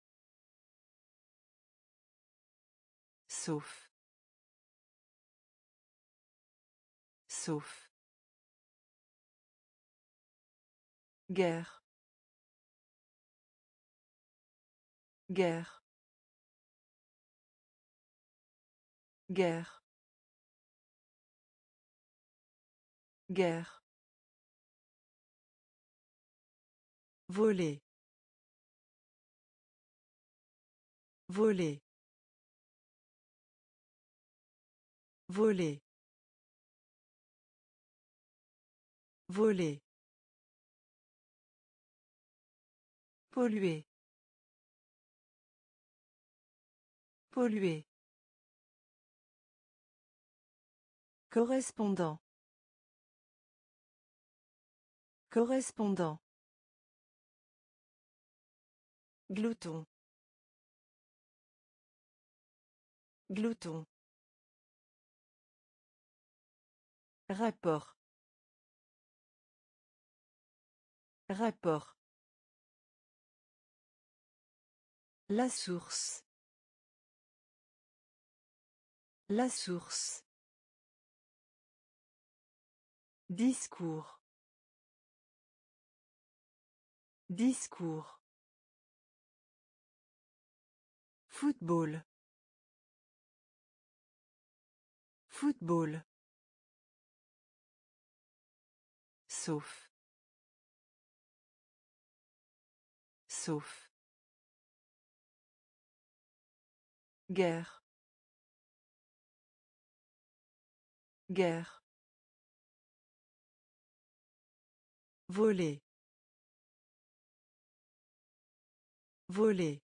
Speaker 1: Sauf. Sauf. Guerre. Guerre. Guerre. Guerre. Voler. Voler. Voler. Voler. Polluer. Polluer. Correspondant. Correspondant. Glouton. Glouton. Rapport. Rapport. La source. La source. Discours. Discours. Football. Football. Sauf. Sauf. Guerre. Guerre. Voler. Voler.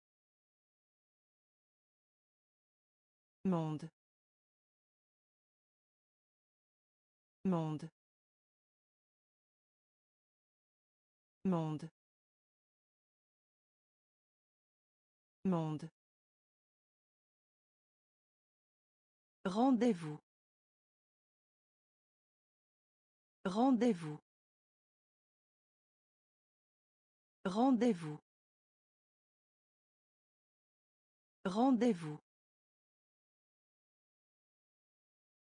Speaker 1: Monde. Monde. Monde. Monde. Rendez-vous. Rendez-vous. Rendez-vous. Rendez-vous.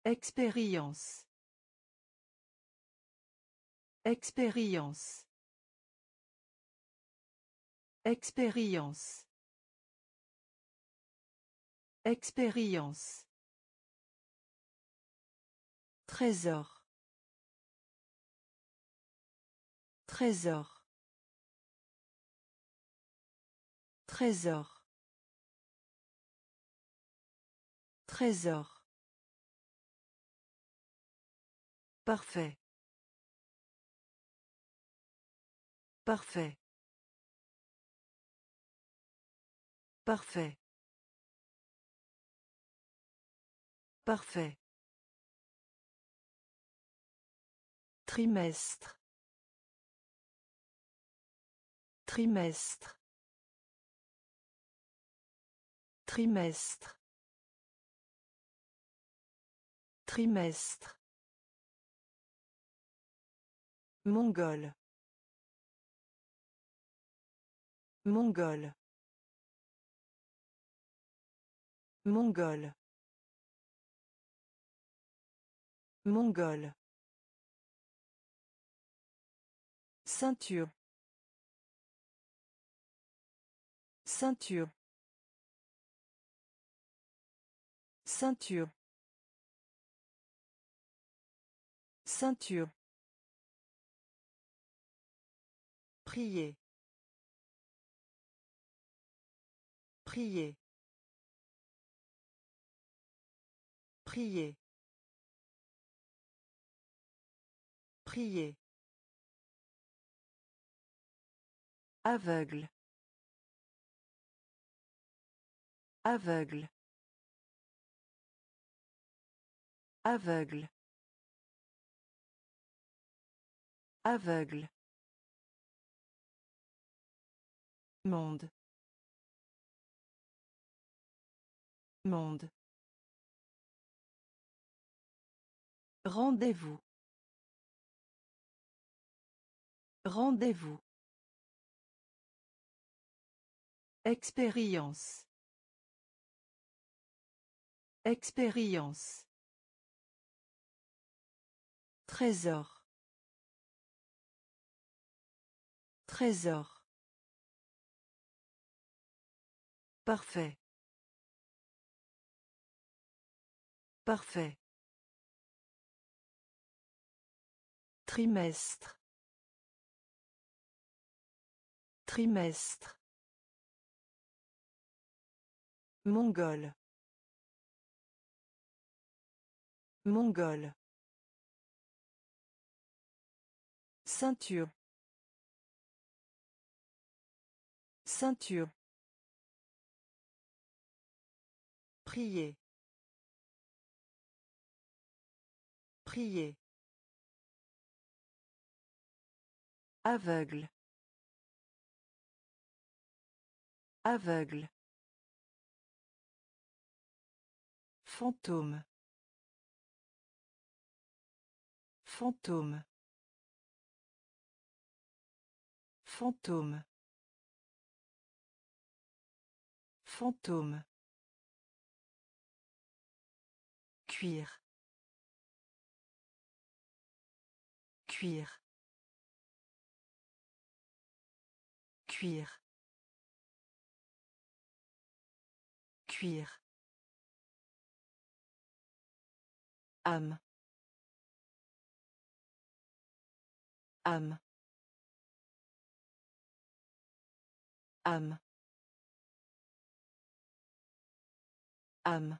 Speaker 1: Expérience. Expérience. Expérience. Expérience. Trésor. Trésor. Trésor. Trésor. Parfait. Parfait. Parfait. Parfait. Trimestre. Trimestre. Trimestre. Trimestre. Mongol. Mongol. Mongol. Mongol. Ceinture. Ceinture. Ceinture. Ceinture. Prier. Prier. Prier. Prier. Aveugle. Aveugle. Aveugle. Aveugle. Monde. Monde. Rendez-vous. Rendez-vous. Expérience. Expérience. Trésor. Trésor. Parfait. Parfait. Trimestre. Trimestre. Mongol. Mongol. Ceinture. Ceinture. Prier. Prier. Aveugle. Aveugle. Fantôme. Fantôme. Fantôme. Fantôme. Cuire. Cuire. Cuire. Cuire. Âme âme âme âme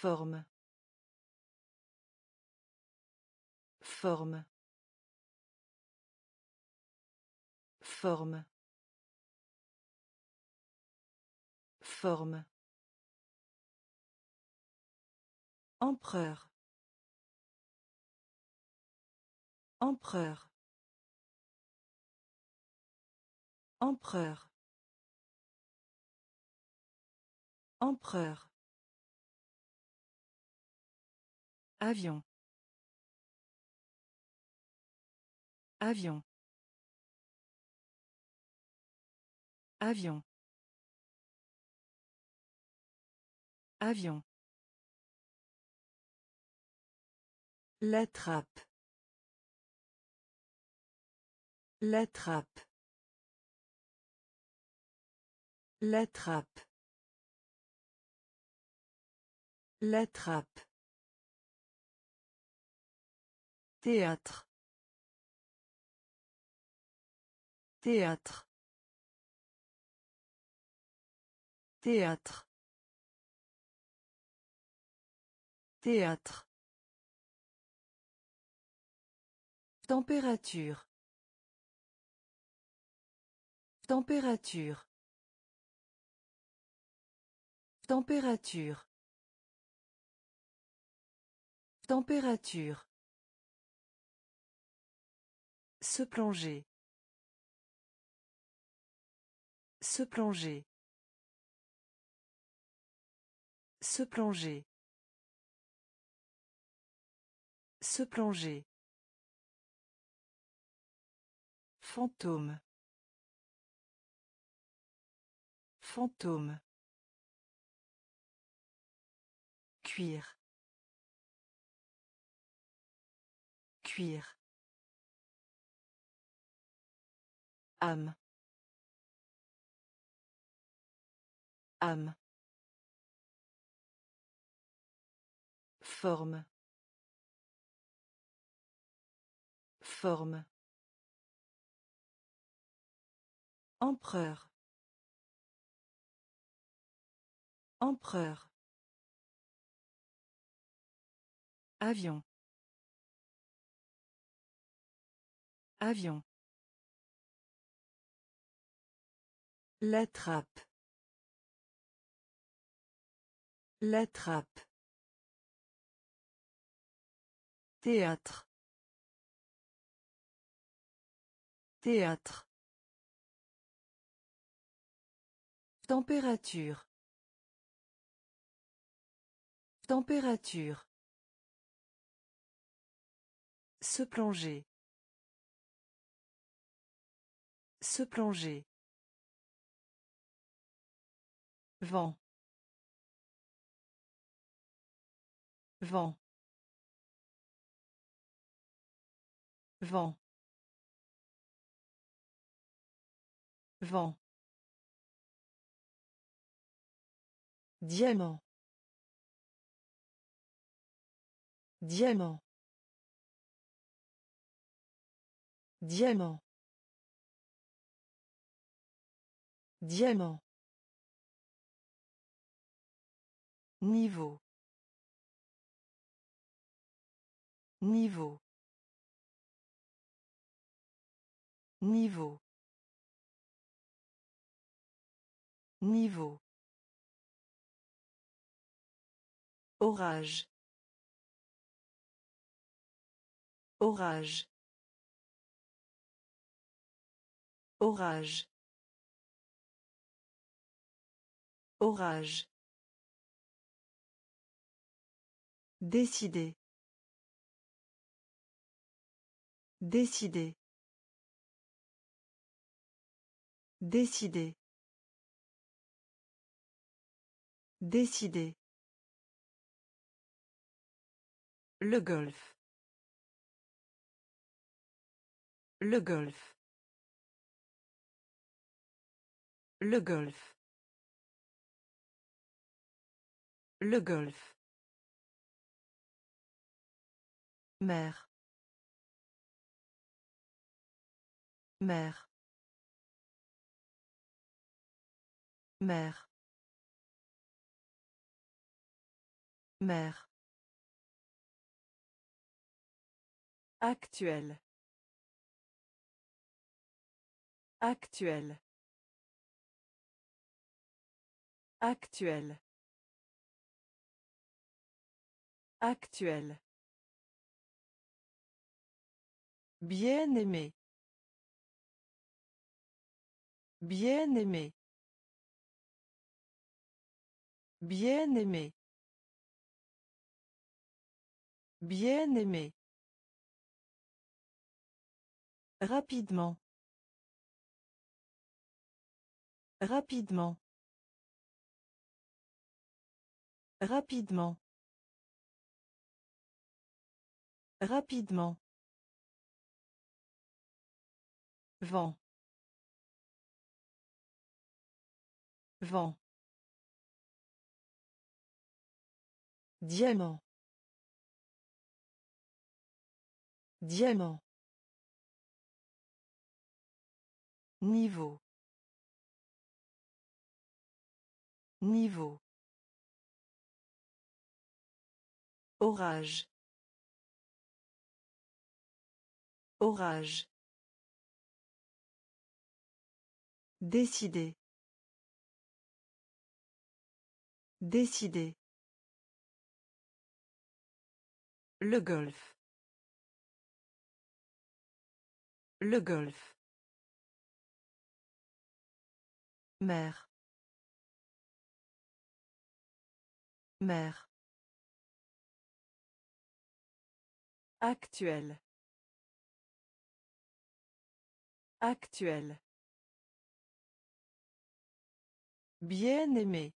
Speaker 1: forme. Forme. Forme. Forme Empereur. Empereur. Empereur. Empereur. Avion. Avion. Avion. Avion. La trappe. La trappe. La trappe. La trappe. Théâtre. Théâtre. Théâtre. Théâtre. Température. Température. Température. Température. Se plonger. Se plonger. Se plonger. Se plonger. Fantôme. Fantôme. Cuire. Cuire. âme âme forme forme Empereur. Empereur. Avion. Avion. La trappe. La trappe. Théâtre. Théâtre. Température. Température. Se plonger. Se plonger. Vent. Vent. Vent. Vent. Diamant. Diamant. Diamant. Diamant. Niveau. Niveau. Niveau. Niveau. Orage. Orage. Orage. Orage. Décider. Décider. Décider. Décider. Le golf. Le golf. Le golf. Le golf. Mère. Mère. Mère. Mère. Actuel. Actuel. Actuel. Actuel. Bien-aimé. Bien-aimé. Bien-aimé. Bien-aimé. Rapidement. Rapidement. Rapidement. Rapidement. Vent. Vent. Diamant. Diamant. Niveau. Niveau. Orage. Orage. Décider. Décider. Le golf. Le golf. Mère. Mère. Actuel. Actuel. Bien-aimé.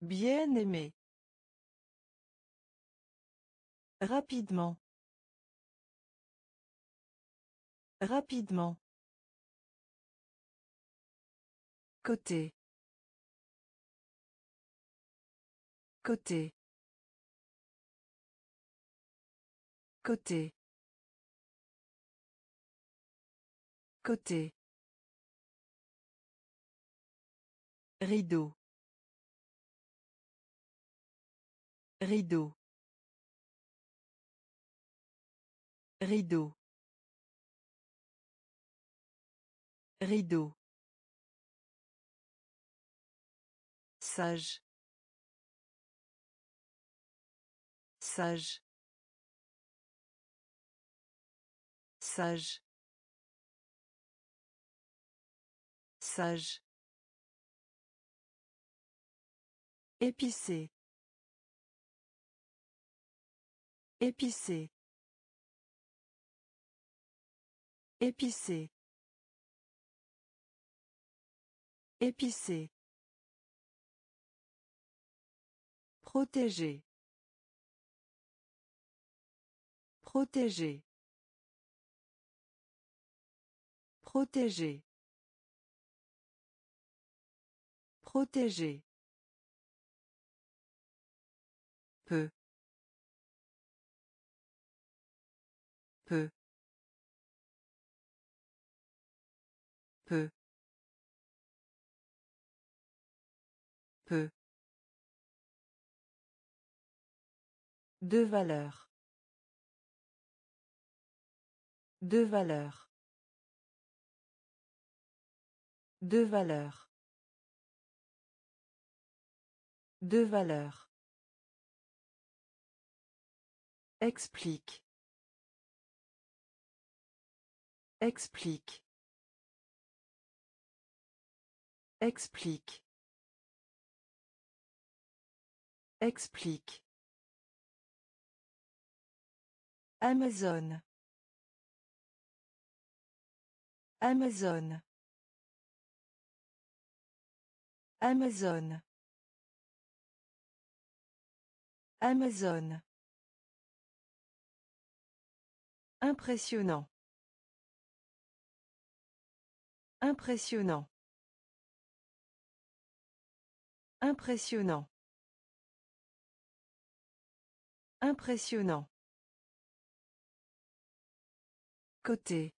Speaker 1: Bien-aimé. Rapidement. Rapidement. Côté. Côté. Côté. Côté. Rideau. Rideau. Rideau. Rideau. Sage. Sage. Sage. Sage. Épicé. Épicé. Épicé. Épicé. Protéger. Protéger. Protéger. Protéger. De valeur. De valeur. De valeur. De valeur. Explique. Explique. Explique. Explique. Amazon. Amazon. Amazon. Amazon. Impressionnant. Impressionnant. Impressionnant. Impressionnant. Côté.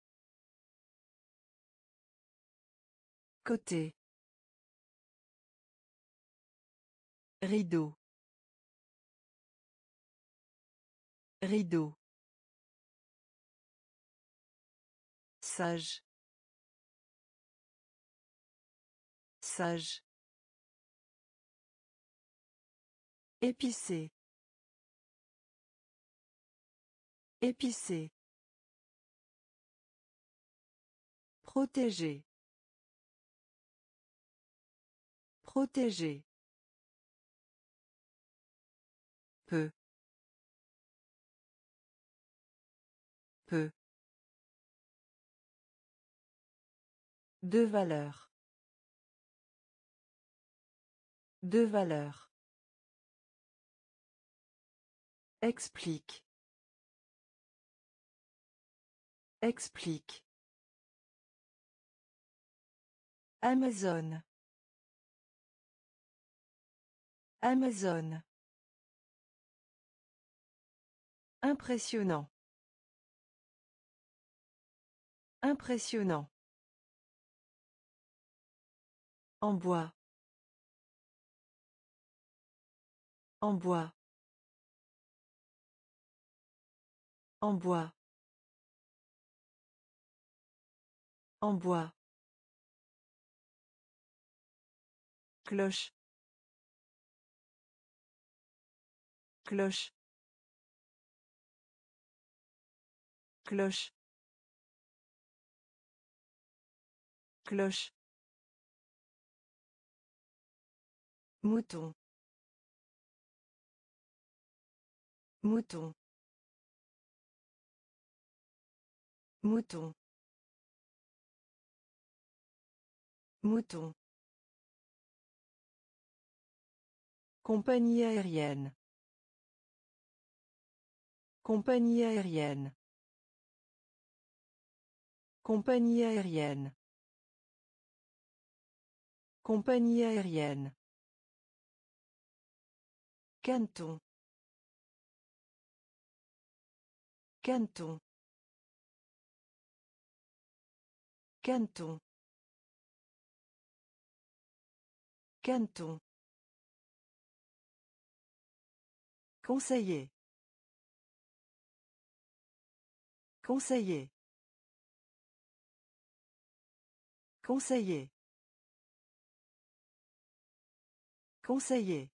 Speaker 1: Côté. Rideau. Rideau. Sage. Sage. Épicé. Épicé. Protéger. Protéger. Peu. Peu. Deux valeurs. Deux valeurs. Explique. Explique. Amazon. Amazon. Impressionnant. Impressionnant. En bois. En bois. En bois. En bois. Cloche. Cloche. Cloche. Cloche. Mouton. Mouton. Mouton. Mouton. Compagnie aérienne. Compagnie aérienne. Compagnie aérienne. Compagnie aérienne. Canton. Canton. Canton. Canton. Conseiller. Conseiller. Conseiller. Conseiller.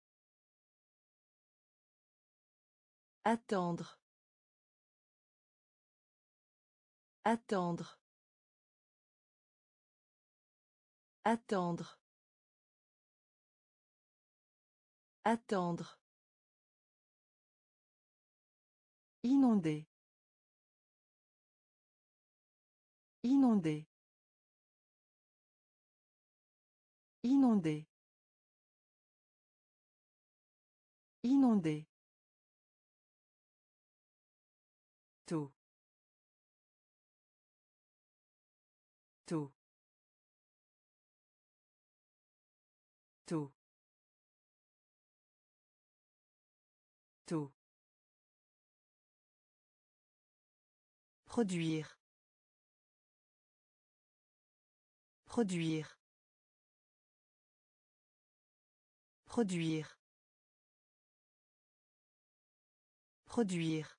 Speaker 1: Attendre. Attendre. Attendre. Attendre. Inondé. Inondé. Inondé. Inondé. Tout. Tout. Tout. Produire. Produire. Produire. Produire.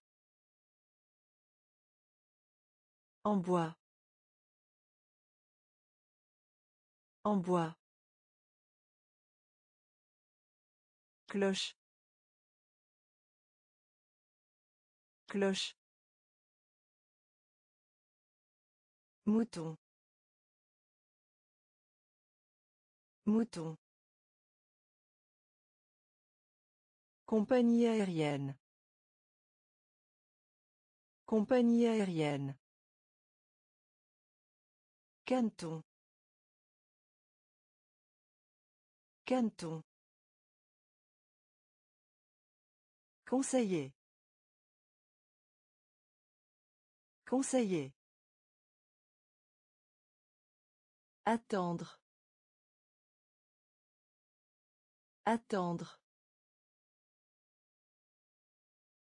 Speaker 1: En bois. En bois. Cloche. Cloche. Mouton. Mouton. Compagnie aérienne. Compagnie aérienne. Canton. Canton. Conseiller. Conseiller. Attendre. Attendre.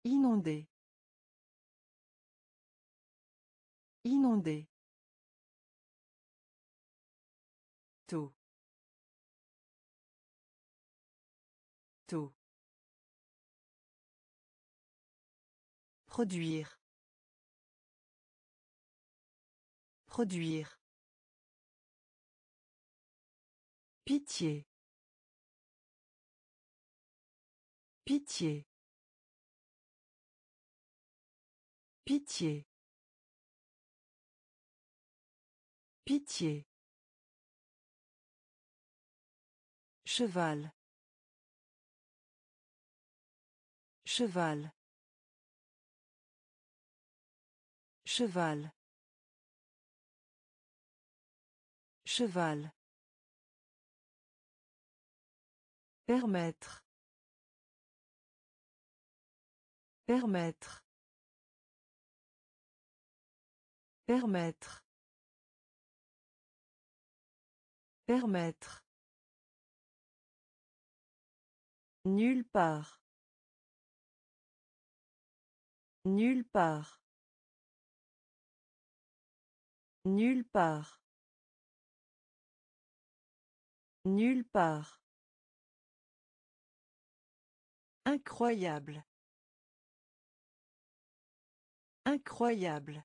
Speaker 1: Inonder. Inonder. Taux. Taux. Produire. Produire. Pitié. Pitié. Pitié. Pitié. Cheval. Cheval. Cheval. Cheval. Permettre. Permettre. Permettre. Permettre. Nulle part. Nulle part. Nulle part. Nulle part. Incroyable. Incroyable.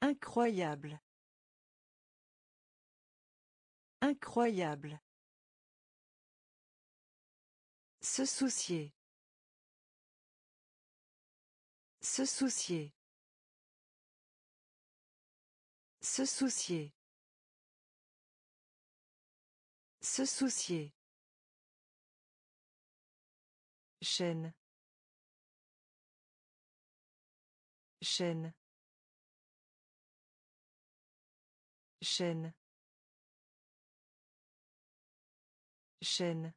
Speaker 1: Incroyable. Incroyable. Se soucier. Se soucier. Se soucier. Se soucier. Chaîne. Chaîne. Chaîne. Chaîne.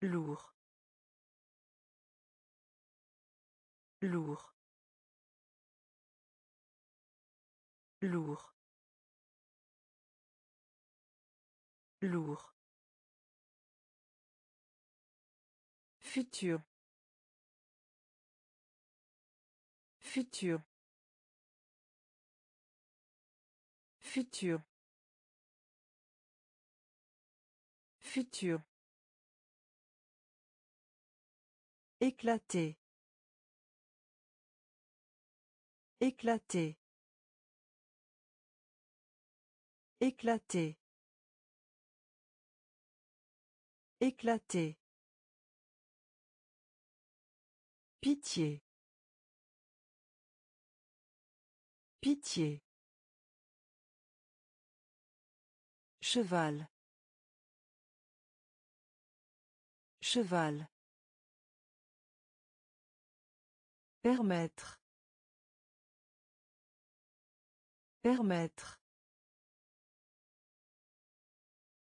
Speaker 1: Lourd. Lourd. Lourd. Lourd. Futur. Futur. Futur. Futur. Éclater. Éclater. Éclater. Éclater. Pitié. Pitié. Cheval. Cheval. Permettre. Permettre.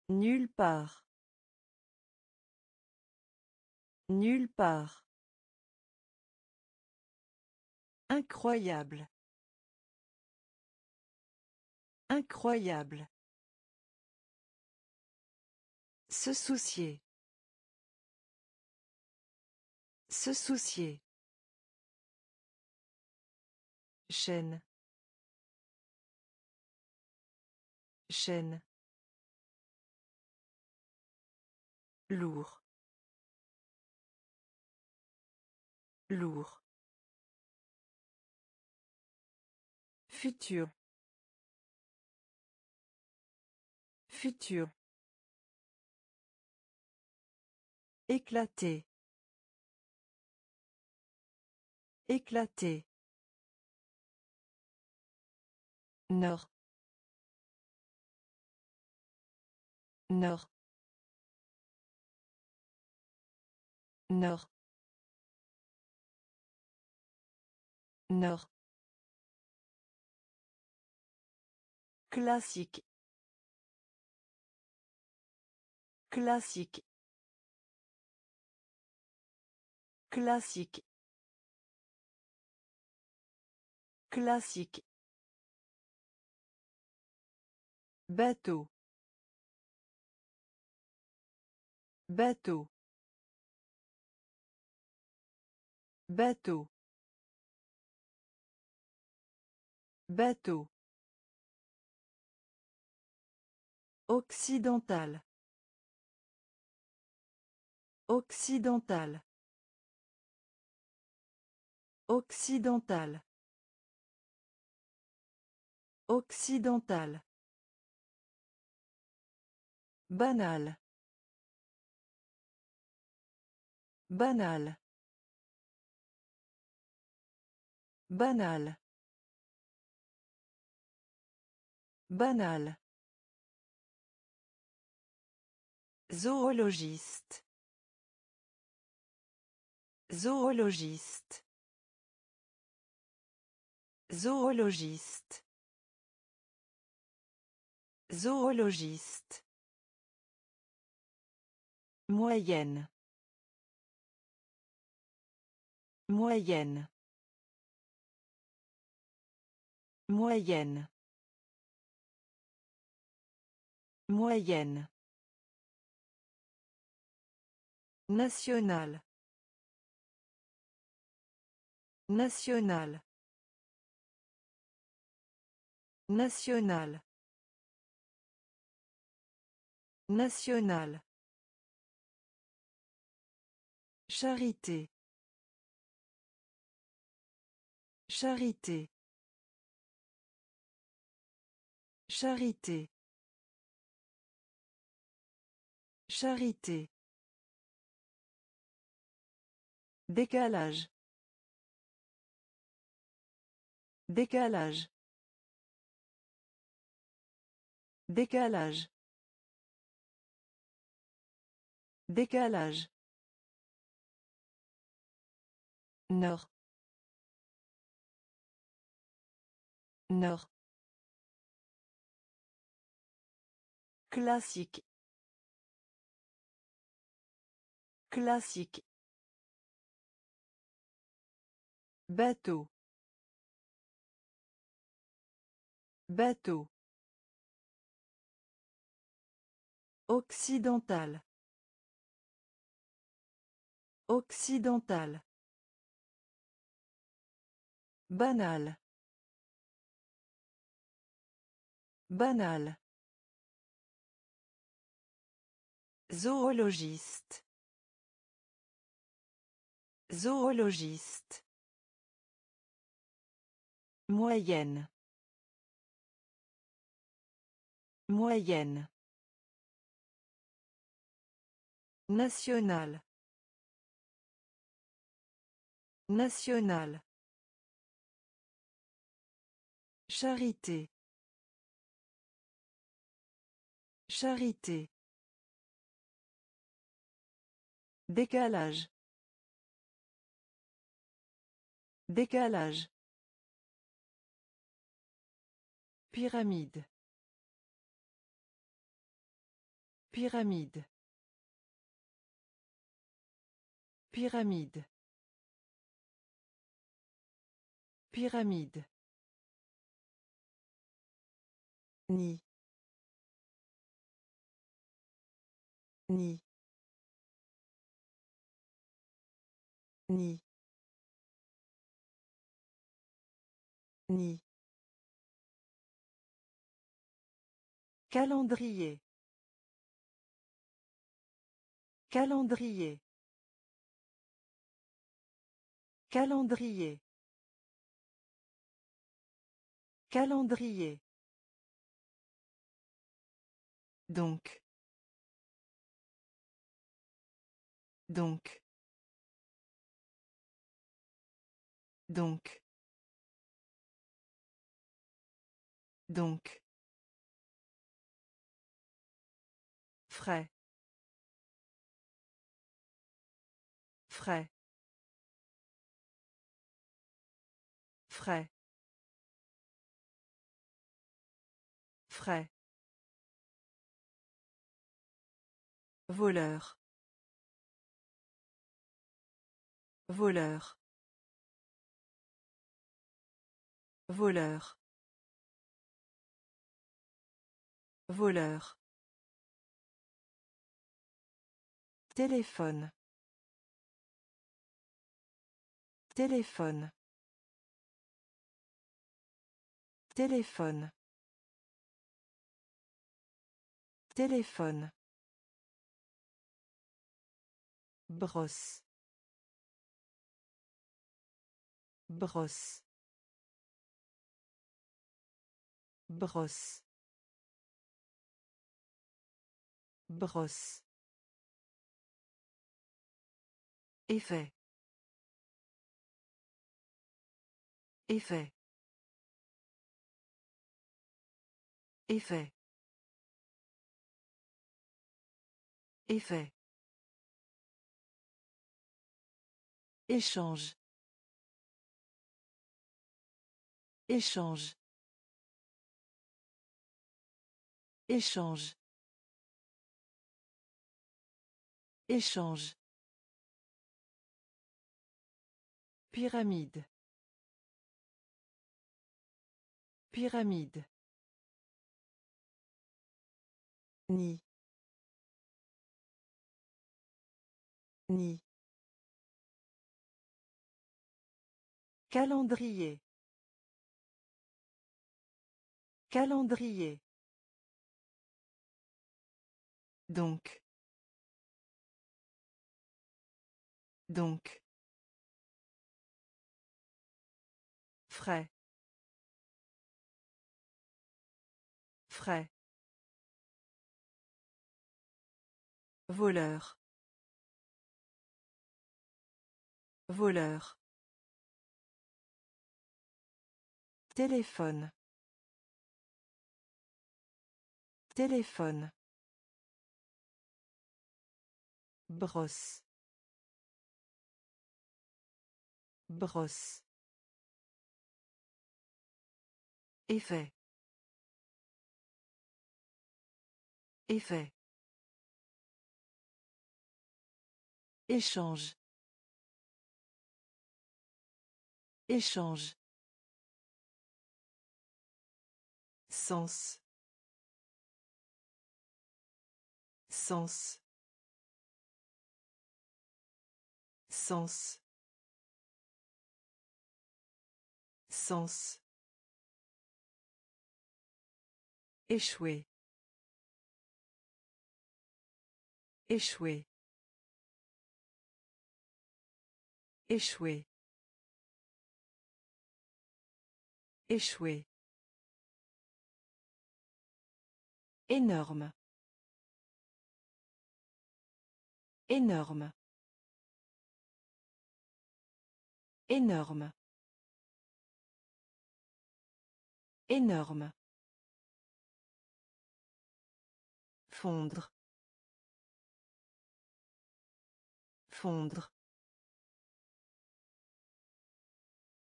Speaker 1: Nulle part. Nulle part. Incroyable. Incroyable. Se soucier. Se soucier. Chaîne. Chaîne. Lourd. Lourd. Futur. Futur. Éclater. Éclater. Nord. Nord. Nord. Nord. Classique. Classique. Classique. Classique. Bateau. Bateau. Bateau. Bateau. Occidental. Occidental. Occidental. Occidental. Banal. Banal. Banal. Banal. Zoologiste. Zoologiste. Zoologiste. Zoologiste. Moyenne. Moyenne. Moyenne. Moyenne. National. National. National. National. Charité. Charité. Charité. Charité. Décalage. Décalage. Décalage. Décalage. Nord. Nord. Classique. Classique. Bateau. Bateau. Occidental. Occidental. Banal. Banal. Zoologiste. Zoologiste. Moyenne. Moyenne. National. National. Charité. Charité. Décalage. Décalage. Pyramide. Pyramide. Pyramide. Pyramide. Ni. Ni. Ni. Ni. Calendrier. Calendrier. Calendrier. Calendrier. Donc. Donc. Donc. Donc. Frais. Frais. Frais. Frais. Voleur. Voleur. Voleur. Voleur. Téléphone. Téléphone. Téléphone. Téléphone. Brosse. Brosse. Brosse. Brosse. Effet. Effet. Effet. Effet. Échange. Échange. Échange. Échange. Pyramide. Pyramide. Ni. Ni. Calendrier. Calendrier. Donc. Donc. Frais. Voleur. Voleur. Téléphone. Téléphone. Brosse. Brosse. Effet. Effet. Échange. Échange. Sens. Sens. Sens. Sens. Échouer. Échouer. Échouer. Échouer. Énorme. Énorme. Énorme. Énorme. Fondre. Fondre.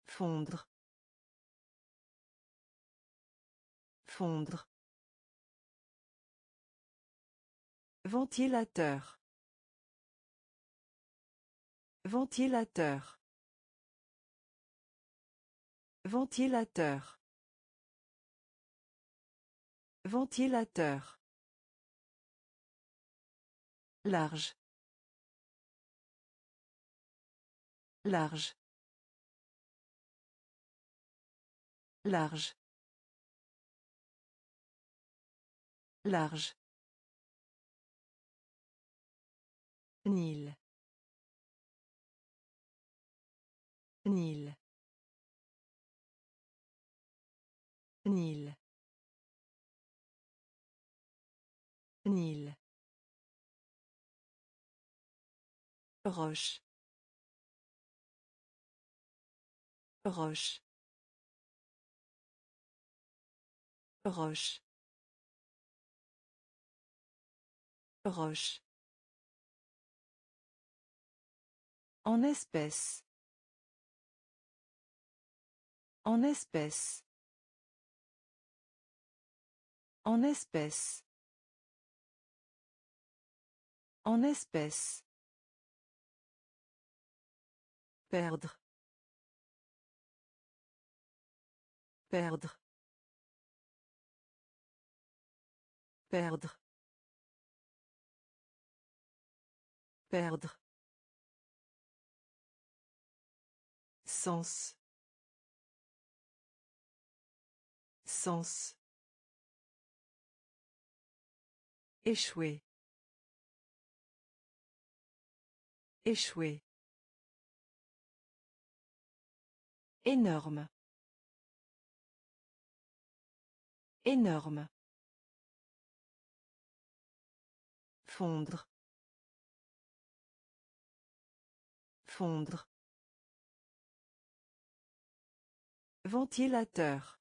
Speaker 1: Fondre. Fondre. Ventilateur. Ventilateur. Ventilateur. Ventilateur. Large. Large. Large. Large. Nil. Nil. Nil. Nil. Roche. Roche. Roche. Roche. En espèce. En espèce. En espèce. En espèce. Perdre. Perdre. Perdre. Perdre. Sens. Sens. Échouer. Échouer. Énorme. Énorme. Fondre. Fondre. Ventilateur.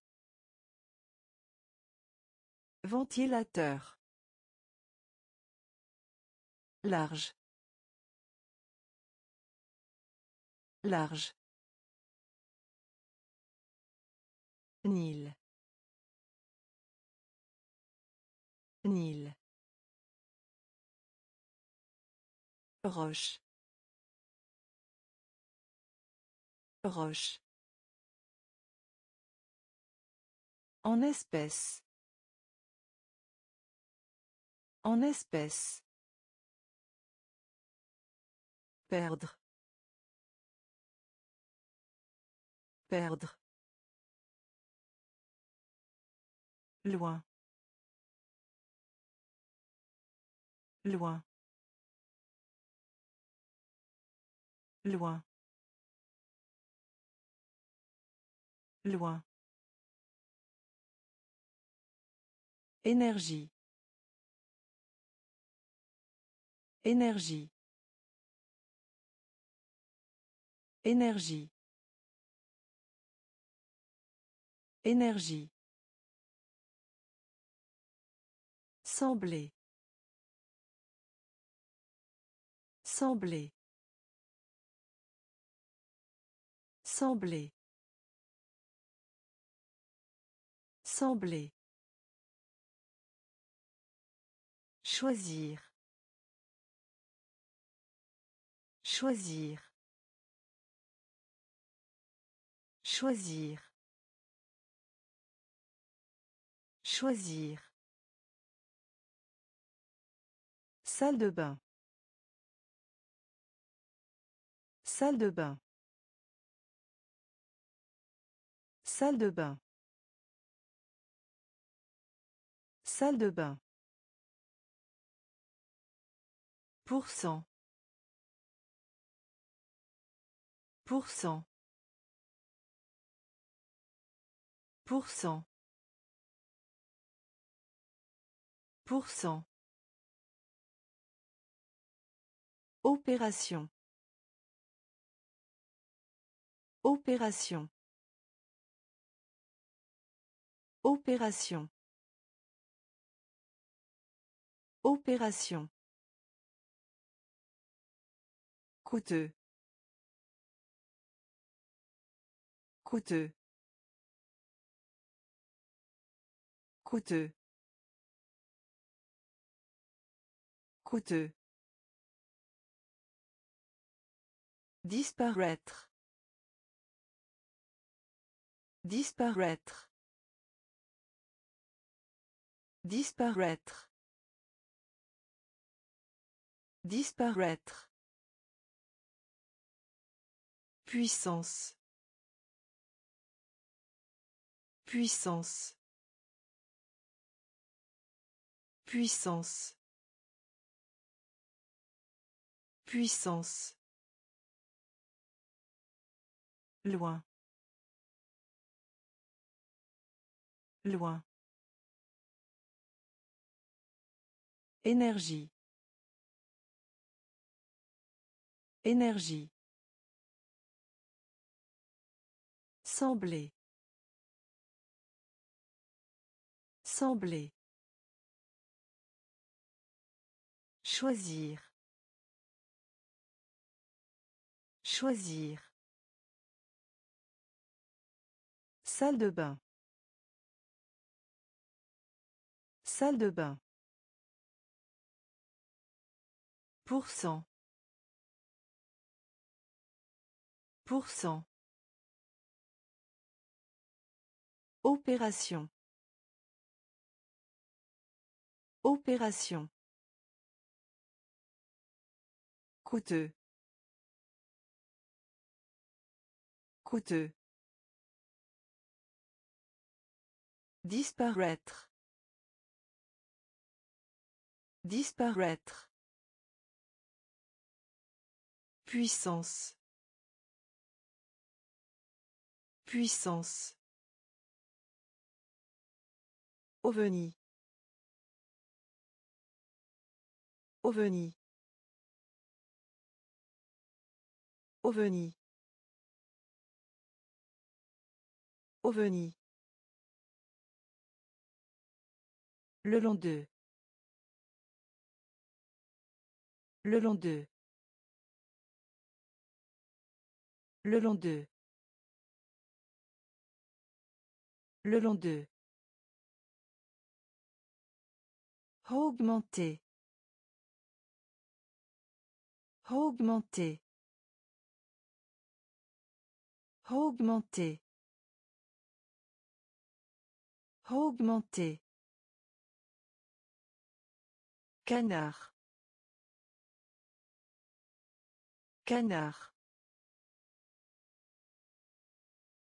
Speaker 1: Ventilateur. Large. Large. Nil. Nil. Roche. Roche. En espèce. En espèce. Perdre. Perdre. Loin. Loin. Loin. Loin. Énergie. Énergie. Énergie. Énergie. Sembler. Sembler. Sembler. Sembler. Choisir. Choisir. Choisir. Choisir. Salle de bain. Salle de bain. Salle de bain. Salle de bain. Pour cent. Pour cent. Pour cent. Pour cent. Opération. Opération. Opération. Opération. Coûteux. Coûteux. Coûteux. Coûteux. Disparaître. Disparaître. Disparaître. Disparaître. Puissance. Puissance. Puissance. Puissance. Loin. Loin. Énergie. Énergie. Sembler. Assembler. Choisir. Choisir. Salle de bain. Salle de bain. Pour cent. Pour cent. Opération. Opération. Coûteux. Coûteux. Disparaître. Disparaître. Puissance. Puissance. OVNI. OVNI. OVNI. OVNI. Le long d'eux. Le long d'eux. Le long d'eux. Le long d'eux. Augmenter. Augmenter. Augmenter. Augmenter. Canard. Canard.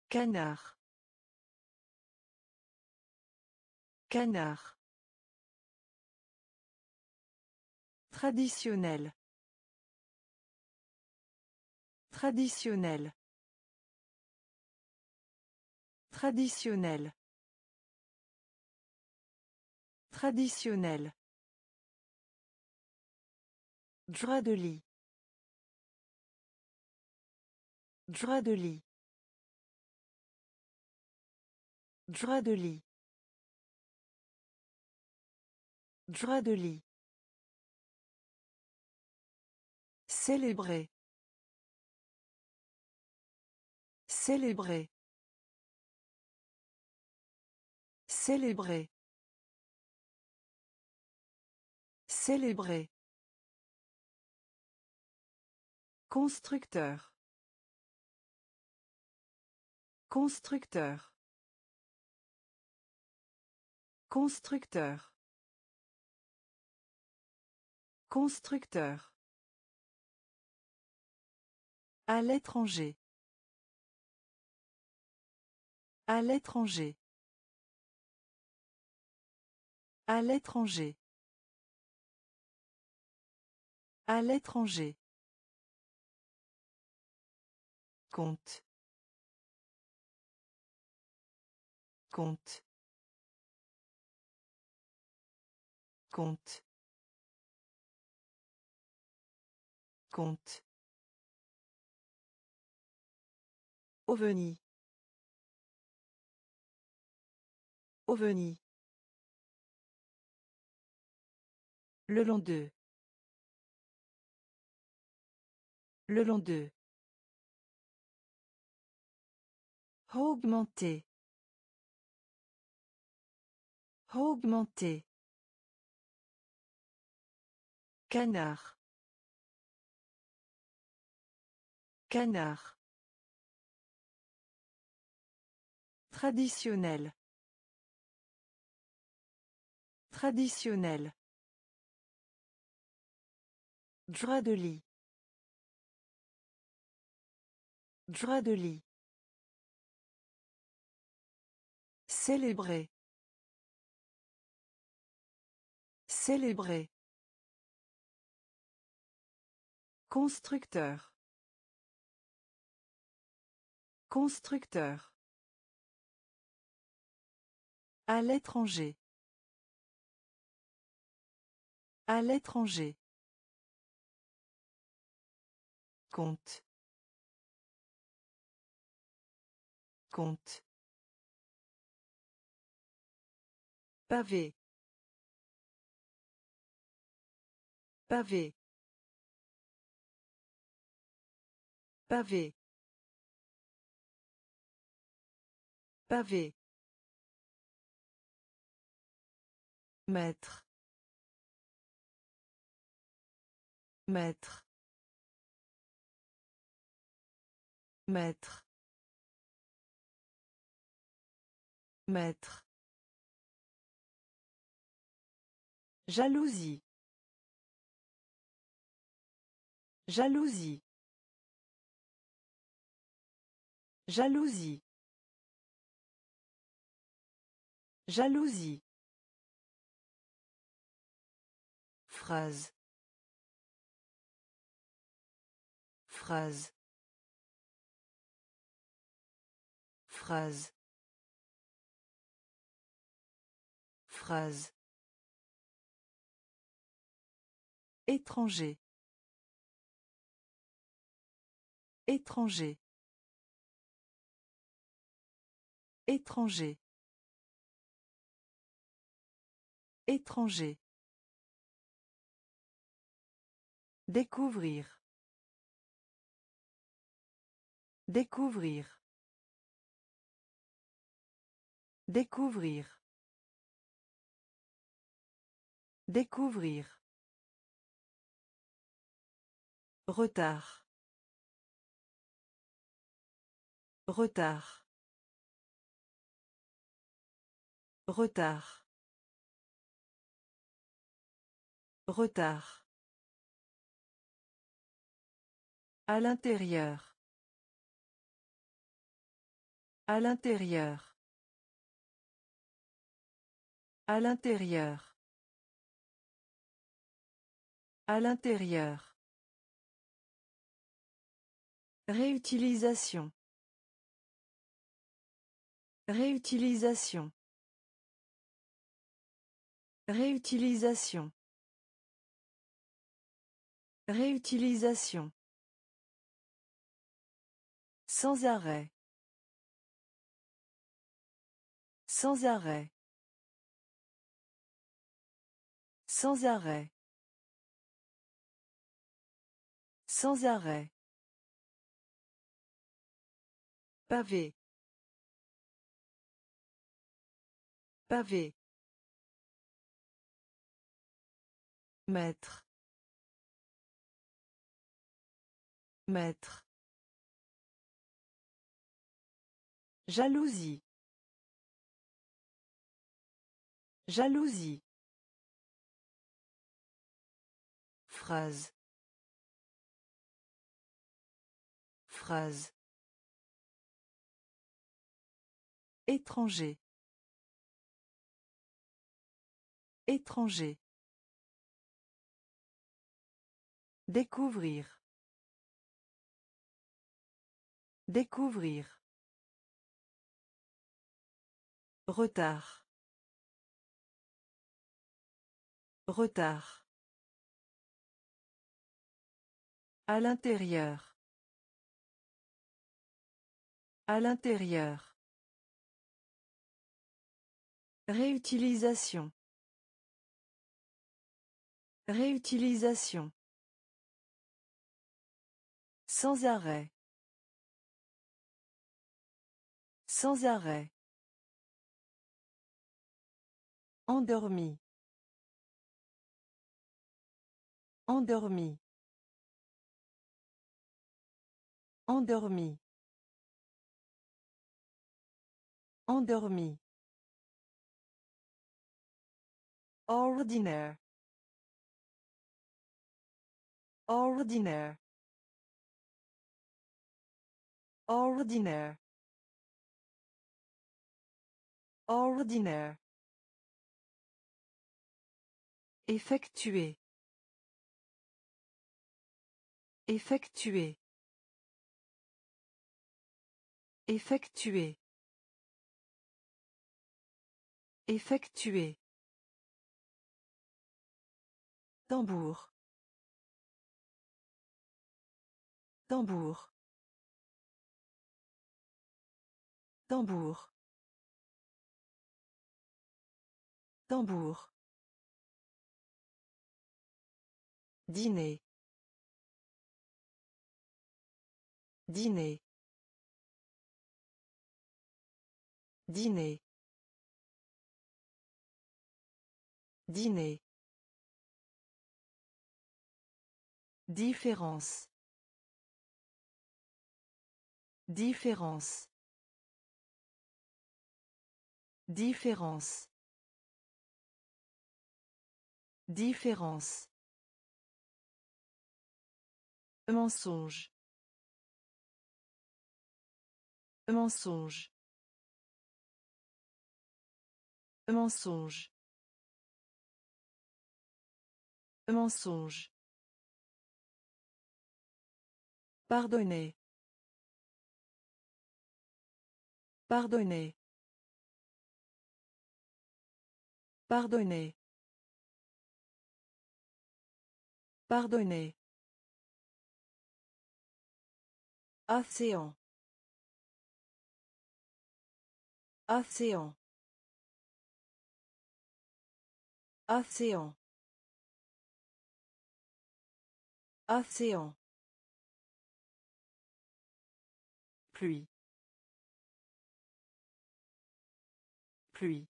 Speaker 1: Canard. Canard. Traditionnel. Traditionnel. Traditionnel. Traditionnel. Drap de lit. Drap de lit. Drap de lit. Drap de lit. Célébrer. Célébrer. Célébrer. Célébrer. Constructeur. Constructeur. Constructeur. Constructeur. À l'étranger. À l'étranger. À l'étranger. À l'étranger. Compte. Compte. Compte. Compte. OVNI. OVNI. Le long d'eux. Le long d'eux. Augmenter. Augmenter. Canard. Canard. Traditionnel. Traditionnel. Drap de lit. Drap de lit. Célébrer. Célébrer. Constructeur. Constructeur. À l'étranger. À l'étranger. Compte. Compte. Pavé. Pavé. Pavé. Pavé. Maître. Maître. Maître. Maître. Jalousie. Jalousie. Jalousie. Jalousie. Phrase. Phrase. Phrase. Phrase. Étranger. Étranger. Étranger. Étranger. Découvrir. Découvrir. Découvrir. Découvrir. Retard. Retard. Retard. Retard. À l'intérieur. À l'intérieur. À l'intérieur. À l'intérieur. Réutilisation. Réutilisation. Réutilisation. Réutilisation. Sans arrêt. Sans arrêt. Sans arrêt. Sans arrêt. Pavé. Pavé. Maître. Maître. Jalousie. Jalousie. Phrase. Phrase. Étranger. Étranger. Découvrir. Découvrir. Retard. Retard. À l'intérieur. À l'intérieur. Réutilisation. Réutilisation. Sans arrêt. Sans arrêt. Endormi. Endormi. Endormi. Endormi. Ordinaire. Ordinaire. Ordinaire. Ordinaire. Effectuer. Effectuer. Effectuer. Effectuer. Tambour. Tambour. Tambour. Tambour. Dîner. Dîner. Dîner. Dîner. Différence. Différence. Différence. Différence. Mensonge. Mensonge. Mensonge. Mensonge. Pardonnez. Pardonnez. Pardonnez. Pardonnez. Océan. Océan. Océan. Océan. Pluie. Pluie.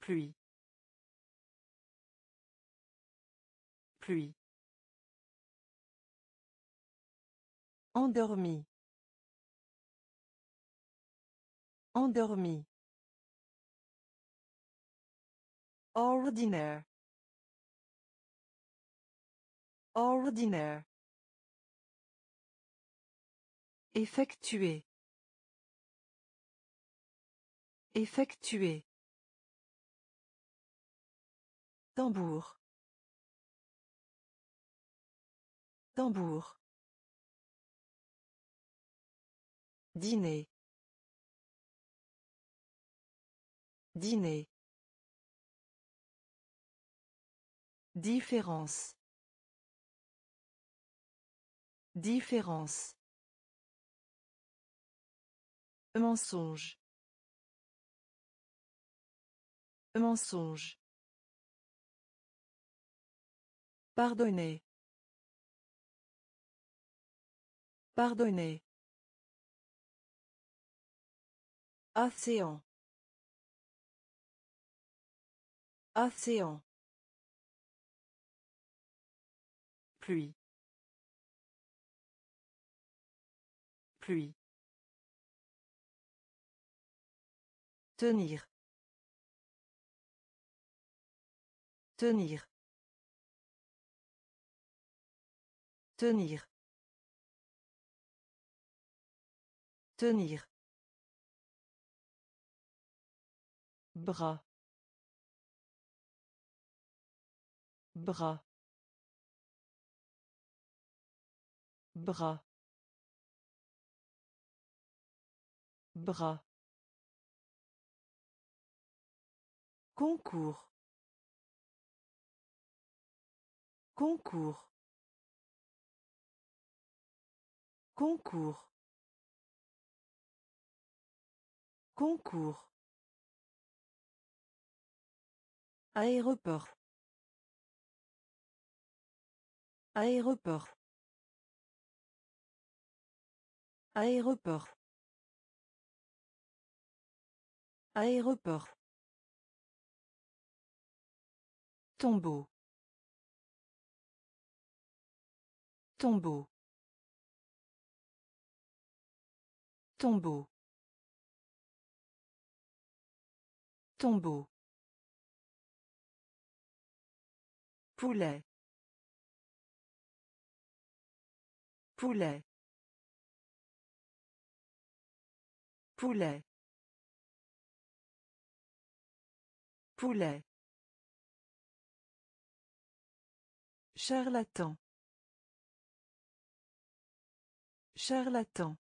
Speaker 1: Pluie. Pluie. Endormi. Endormi. Ordinaire. Ordinaire. Effectuer. Effectuer. Tambour. Tambour. Dîner. Dîner. Différence. Différence. Mensonge. Mensonge. Pardonnez. Pardonnez. Océan. Océan. Pluie. Pluie. Tenir. Tenir. Tenir. Tenir. Bras. Bras. Bras. Bras. Concours. Concours. Concours. Concours. Aéroport. Aéroport. Aéroport. Aéroport. Tombeau. Tombeau. Tombeau. Tombeau. Poulet. Poulet. Poulet. Poulet. Charlatan. Charlatan.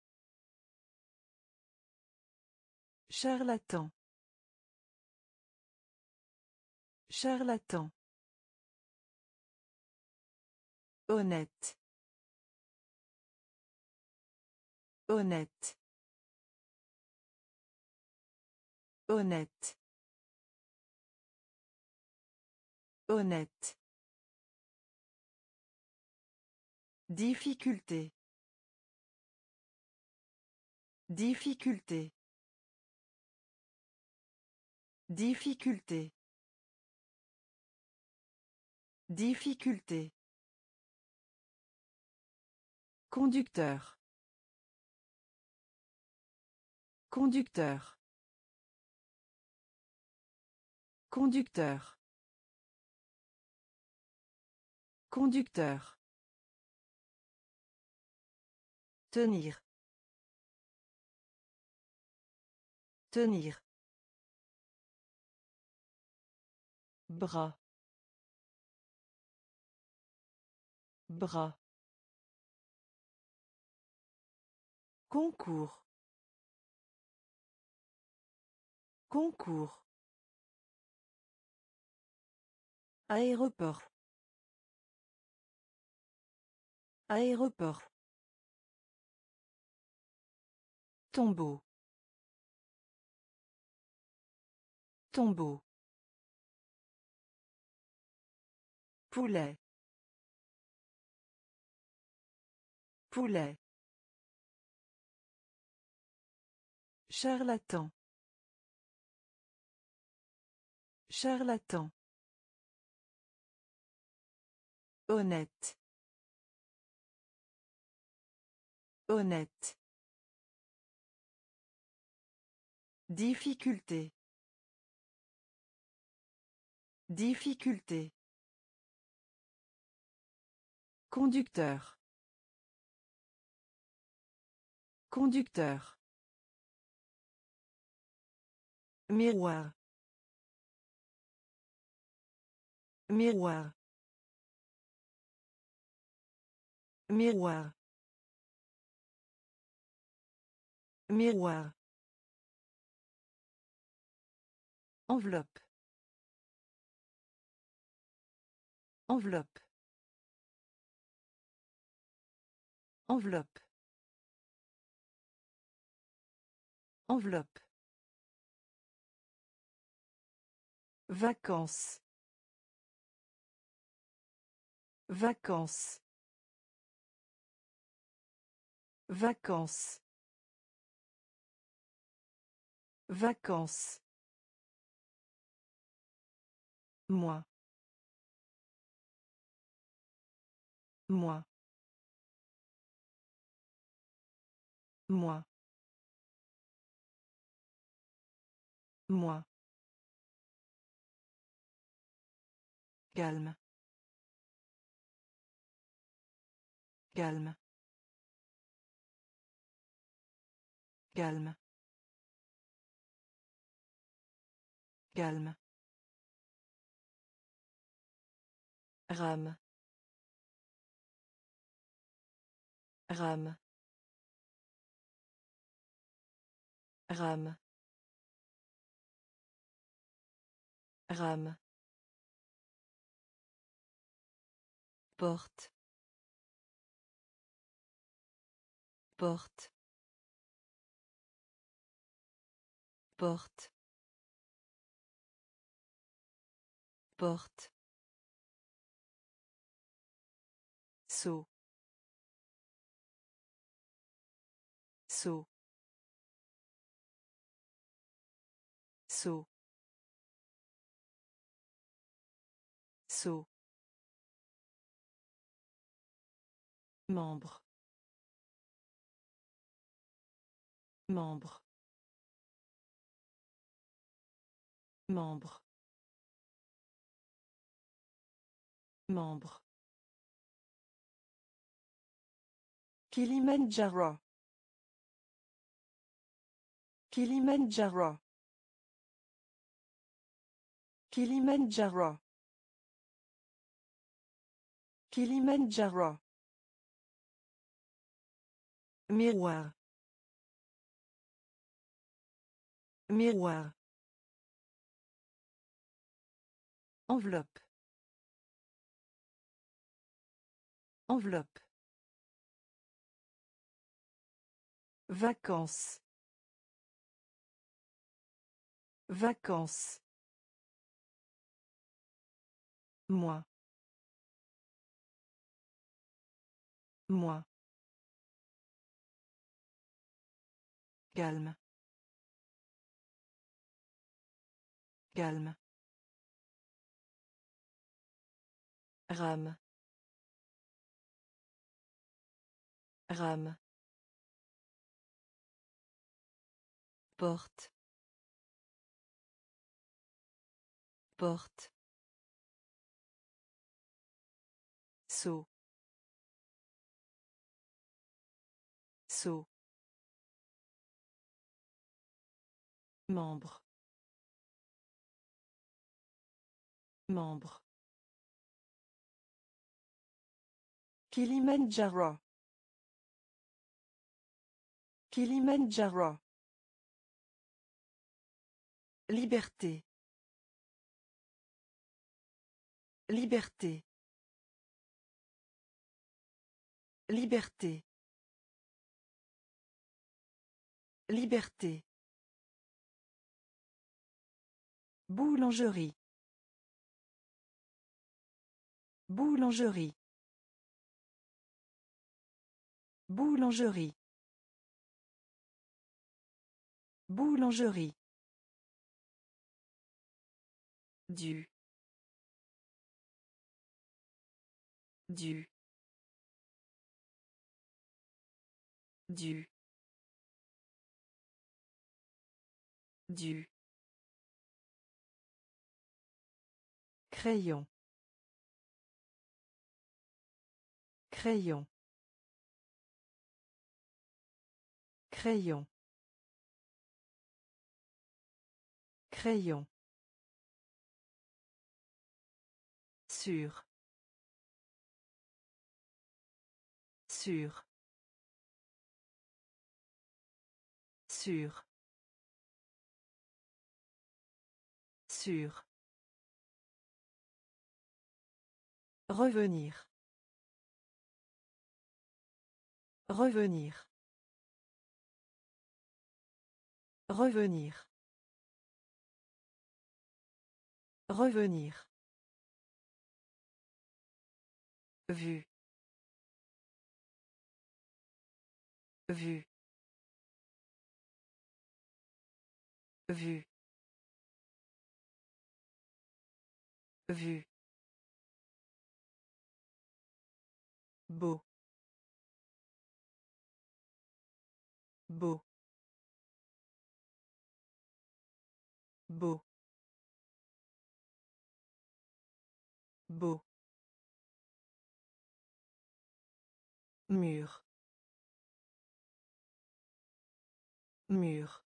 Speaker 1: Charlatan. Charlatan. Honnête. Honnête. Honnête. Honnête. Difficulté. Difficulté. Difficulté. Difficulté. Conducteur. Conducteur. Conducteur. Conducteur. Tenir. Tenir. Bras. Bras. Concours. Concours. Aéroport. Aéroport. Tombeau. Tombeau. Poulet. Poulet. Charlatan. Charlatan. Honnête. Honnête. Difficulté. Difficulté. Conducteur. Conducteur. Miroir. Miroir. Miroir. Miroir. Enveloppe. Enveloppe. Enveloppe. Enveloppe. Vacances. Vacances. Vacances. Vacances. Moi. Moi. Moi. Calme. Calme. Calme. Calme. Rame. Rame. Rame. Rame. Porte. Porte. Porte. Porte. Saut. Saut. Saut. Saut. Membre. Membre. Membre. Membre. Kilimanjaro. Kilimanjaro. Kilimanjaro. Kilimanjaro. Miroir. Miroir. Enveloppe. Enveloppe. Vacances. Vacances. Moi. Moi. Calme. Calme. Rame. Rame. Porte. Porte. Saut. Saut. Membre. Membre. Kilimanjaro. Kilimanjaro. Liberté. Liberté. Liberté. Liberté. Boulangerie. Boulangerie. Boulangerie. Boulangerie. Du. Du. Du. Du. Crayon. Crayon. Crayon. Crayon. Sûr. Sûr. Sûr. Sûr. Revenir. Revenir. Revenir. Revenir. Vue. Vue. Vue. Vue. Beau. Beau. Beau. Beau. Mur. Mur.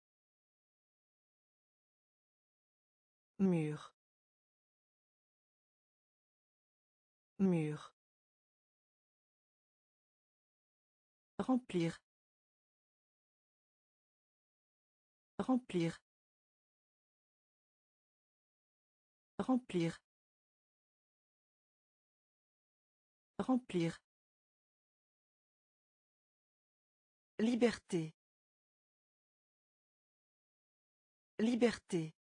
Speaker 1: Mur. Mur. Remplir. Remplir. Remplir. Remplir. Liberté. Liberté.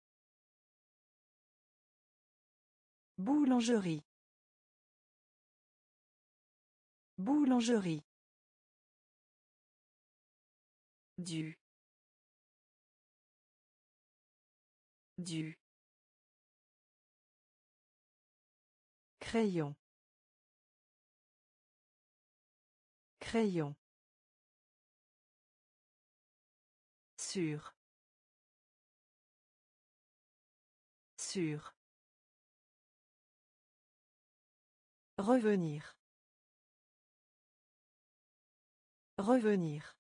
Speaker 1: Boulangerie. Boulangerie. Du. Du. Crayon. Crayon. Sûr. Sûr. Revenir. Revenir.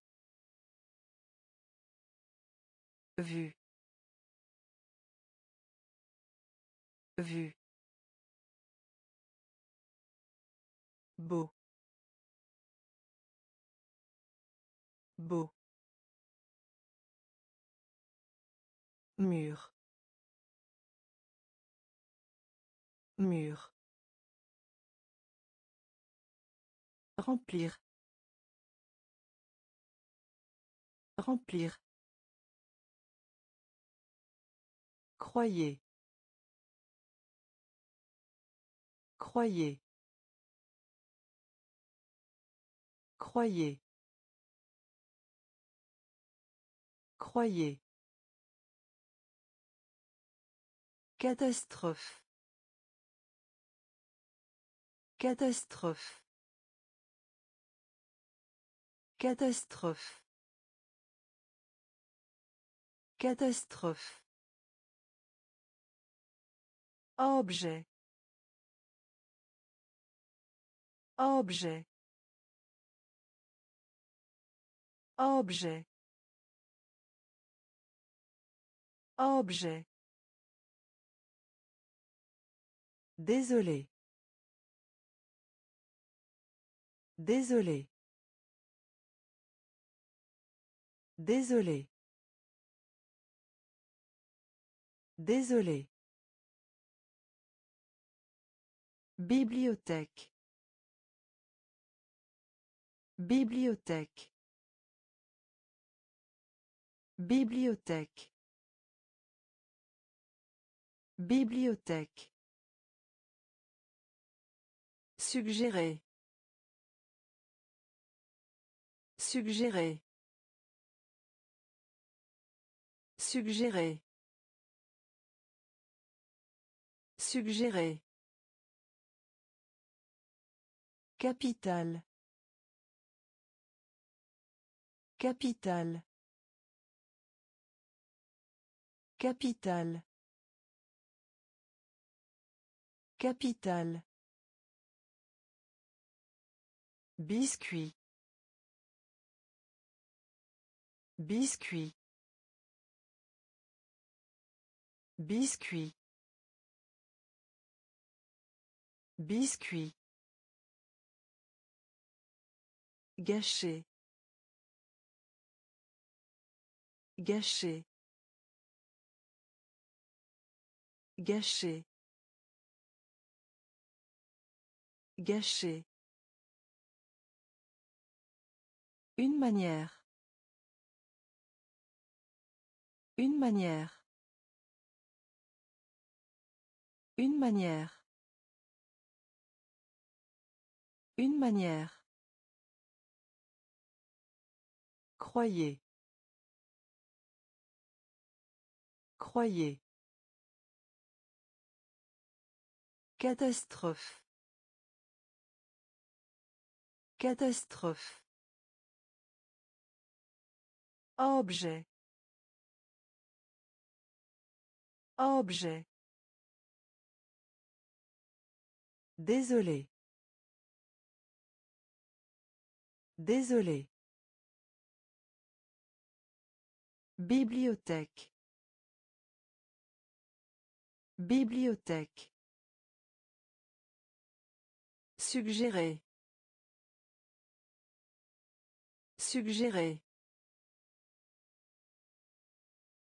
Speaker 1: Vue. Vue. Beau. Beau. Mur. Mur. Remplir. Remplir. Croyez. Croyez. Croyez. Croyez. Catastrophe. Catastrophe. Catastrophe. Catastrophe. Objet. Objet. Objet. Objet. Désolé. Désolé. Désolé. Désolé. Bibliothèque. Bibliothèque. Bibliothèque. Bibliothèque. Suggérer. Suggérer. Suggérer. Suggérer. Capital. Capital. Capital. Capital. Biscuit. Biscuit. Biscuit. Biscuit. Gâché. Gâché. Gâché. Gâché. Une manière. Une manière. Une manière. Une manière. Croyez. Croyez. Catastrophe. Catastrophe. Objet. Objet. Désolé. Désolé. Bibliothèque. Bibliothèque. Suggérer. Suggérer.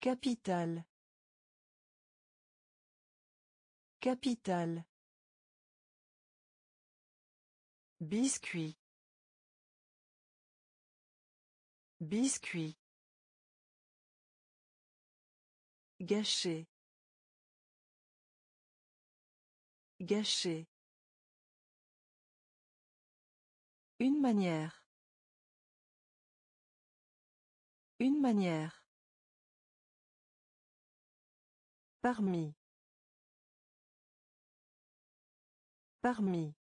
Speaker 1: Capital. Capital. Biscuit. Biscuit. Gâché. Gâché. Une manière. Une manière. Parmi. Parmi.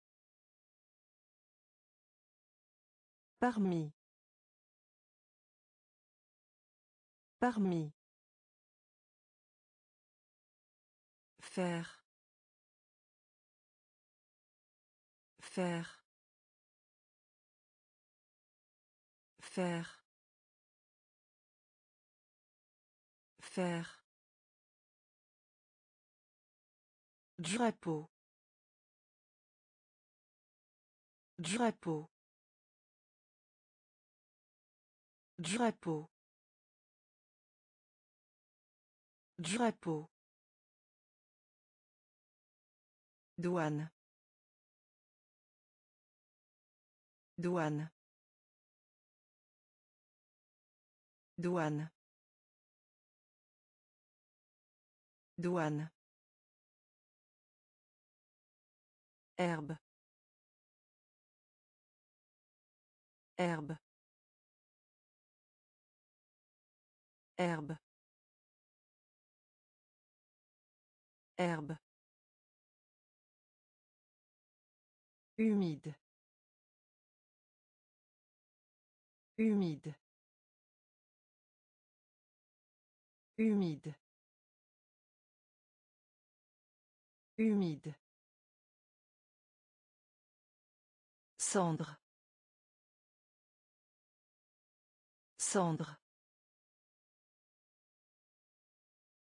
Speaker 1: Parmi. Parmi. Faire. Faire. Faire. Faire. Drapeau. Drapeau. Drapeau. Drapeau. Douane. Douane. Douane. Douane. Herbe. Herbe. Herbe. Herbe. Humide. Humide. Humide. Humide. Cendre. Cendre.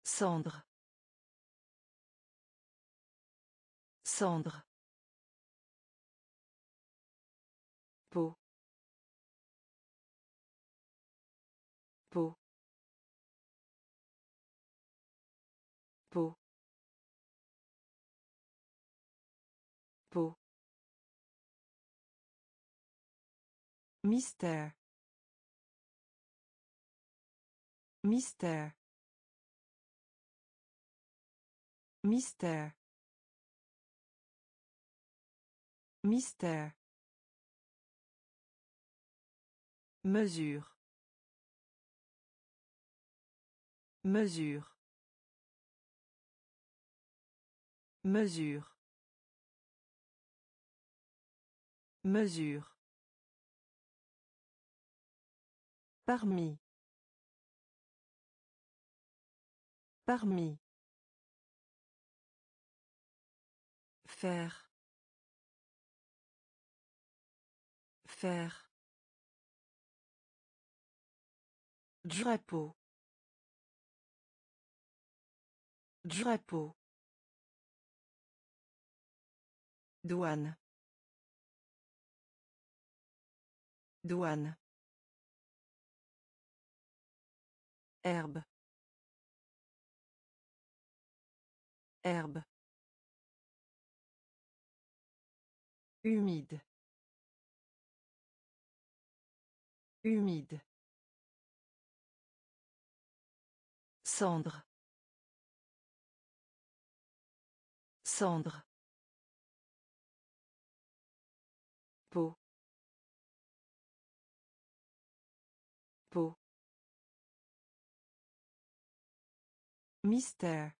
Speaker 1: Cendre. Cendre. Mystère. Mystère. Mystère. Mystère. Mesure. Mesure. Mesure. Mesure. Parmi. Parmi. Faire. Faire. Drapeau. Drapeau. Douane. Douane. Herbe. Herbe. Humide. Humide. Cendre. Cendre. Mystère.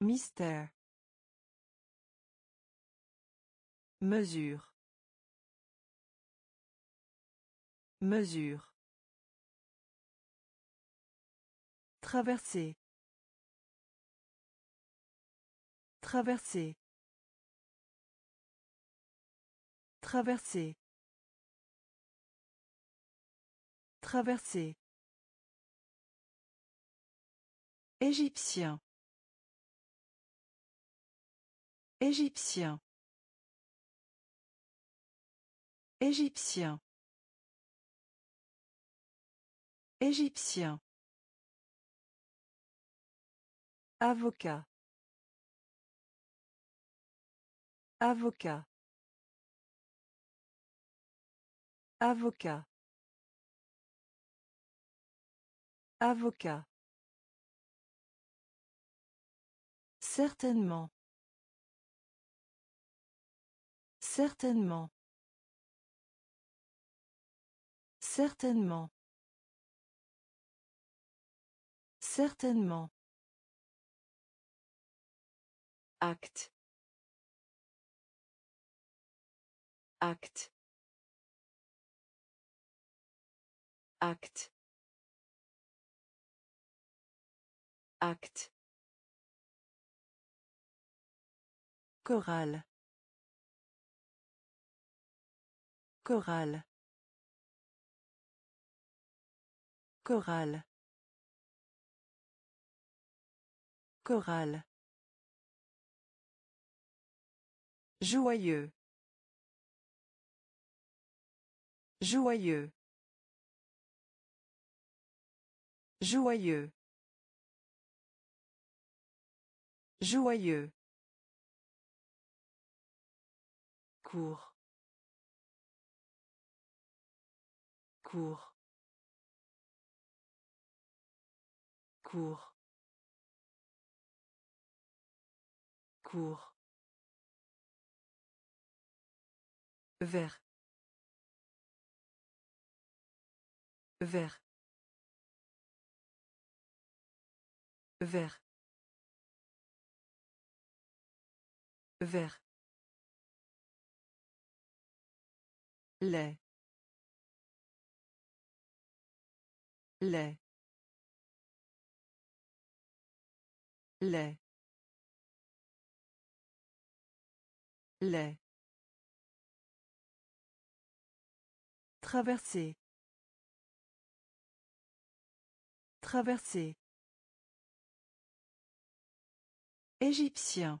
Speaker 1: Mystère. Mesure. Mesure. Traverser. Traverser. Traverser. Traverser. Égyptien. Égyptien. Égyptien. Égyptien. Avocat. Avocat. Avocat. Avocat. Certainement. Certainement. Certainement. Certainement. Acte. Acte. Acte. Acte. Chorale. Chorale. Chorale. Joyeux. Joyeux. Joyeux. Joyeux. Cours. Cours. Cours. Cours. Vert vert vert vert lait lait lait lait Traverser. Traverser. Égyptien.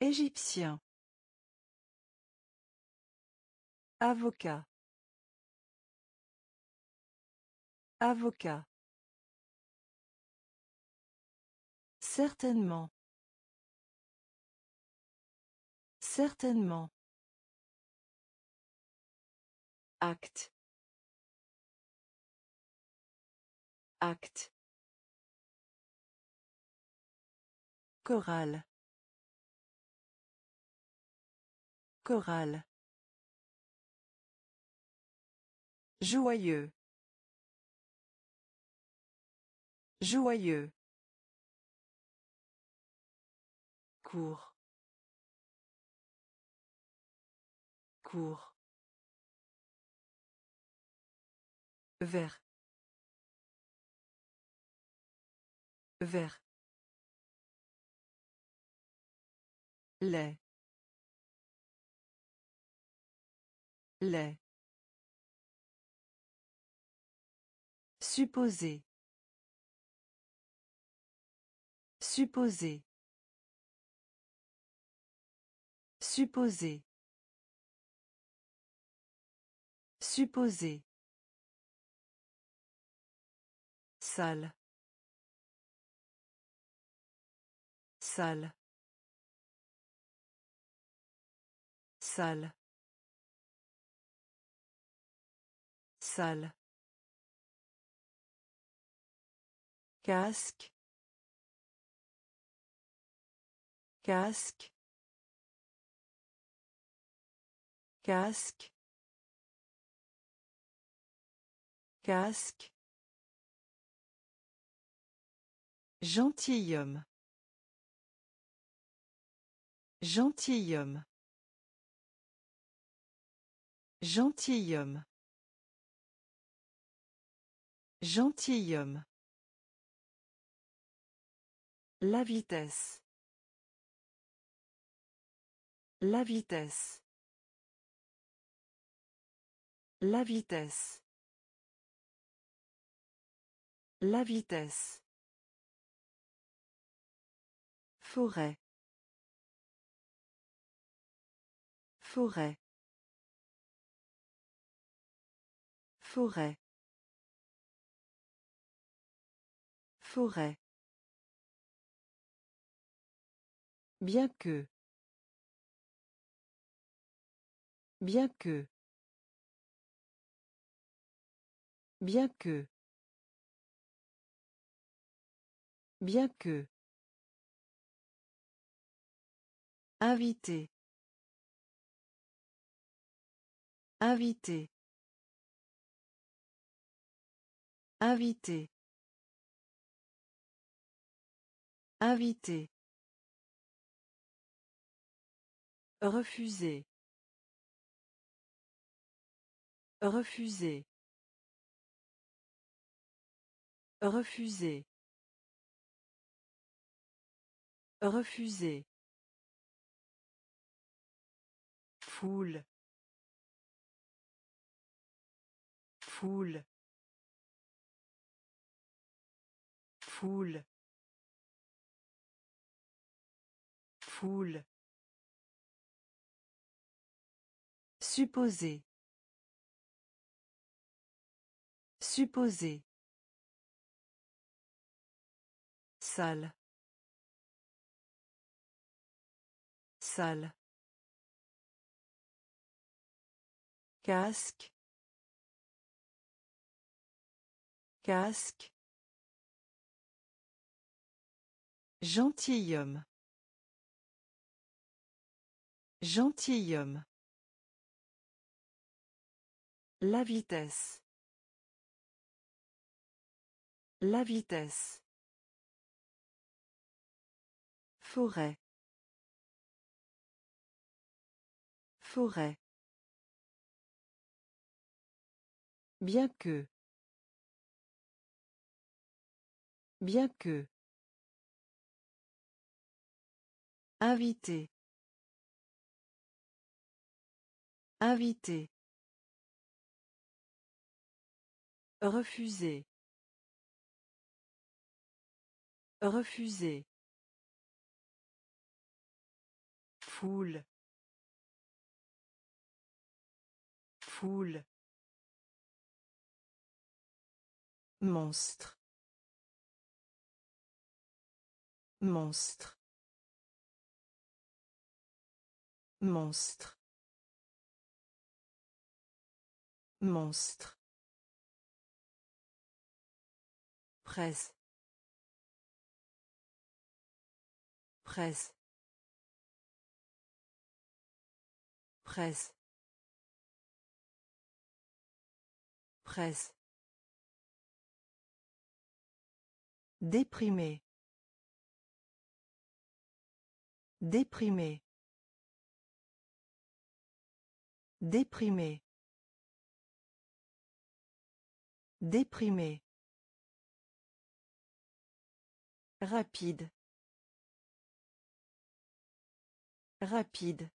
Speaker 1: Égyptien. Avocat. Avocat. Certainement. Certainement. Acte. Acte. Chorale. Chorale. Joyeux. Joyeux. Cours. Cours. Vert. Vert. lait lait Supposer. Supposer. Supposer. Supposer. Salle. Salle. Salle. Salle. Casque. Casque. Casque. Casque. Gentilhomme. Gentilhomme. Gentilhomme. Gentilhomme. La vitesse. La vitesse. La vitesse. La vitesse. Forêt. Forêt. Forêt. Forêt. Bien que. Bien que. Bien que. Bien que. Invité. Invité. Invité. Invité. Refuser. Refuser. Refuser. Refuser. Foule. Foule. Foule. Foule. Supposer. Supposer. Salle. Salle. Casque. Casque. Gentilhomme. Gentilhomme. La vitesse. La vitesse. Forêt. Forêt. Bien que. Bien que. Invité. Invité. Refuser. Refuser. Foule. Foule. Monstre. Monstre. Monstre. Monstre. Presse. Presse. Presse. Presse. Déprimé. Déprimé. Déprimé. Déprimé. Rapide. Rapide.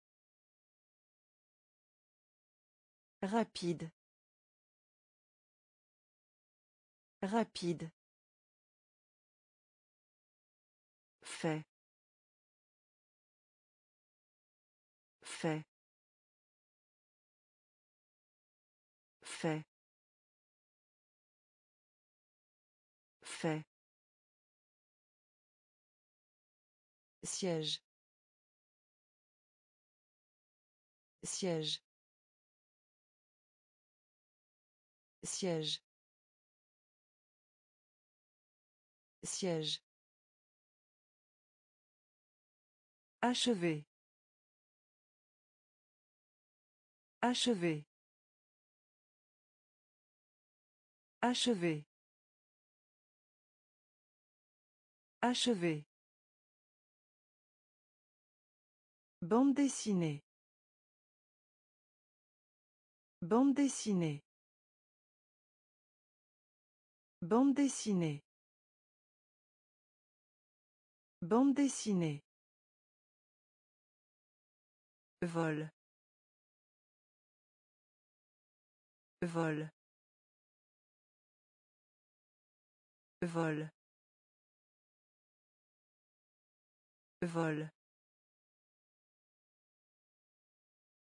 Speaker 1: Rapide. Rapide. Fait. Fait. Fait. Fait. Siège. Siège. Siège. Siège. Achevé. Achevé. Achevé. Achevé. Bande dessinée. Bande dessinée. Bande dessinée. Bande dessinée. Vol. Vol. Vol. Vol.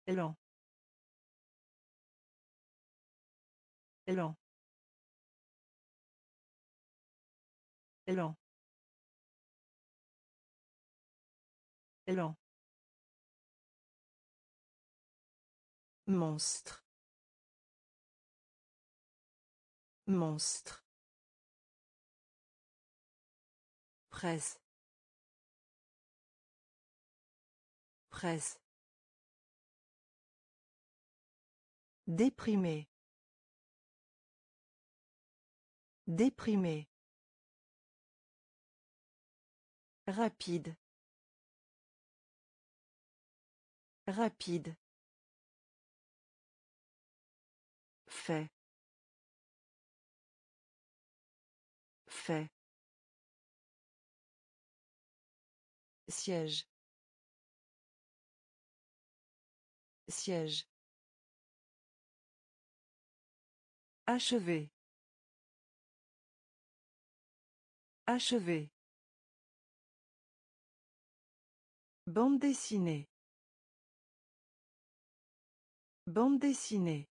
Speaker 1: Élan. Élan. Élan. Élan. Monstre. Monstre. Presse. Presse. Déprimé. Déprimé. Rapide. Rapide. Fait. Fait. Siège. Siège. Achevé. Achevé. Bande dessinée. Bande dessinée.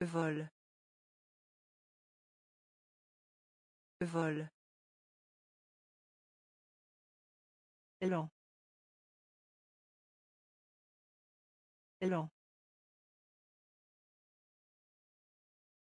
Speaker 1: Vol. Vol. Élan. Élan.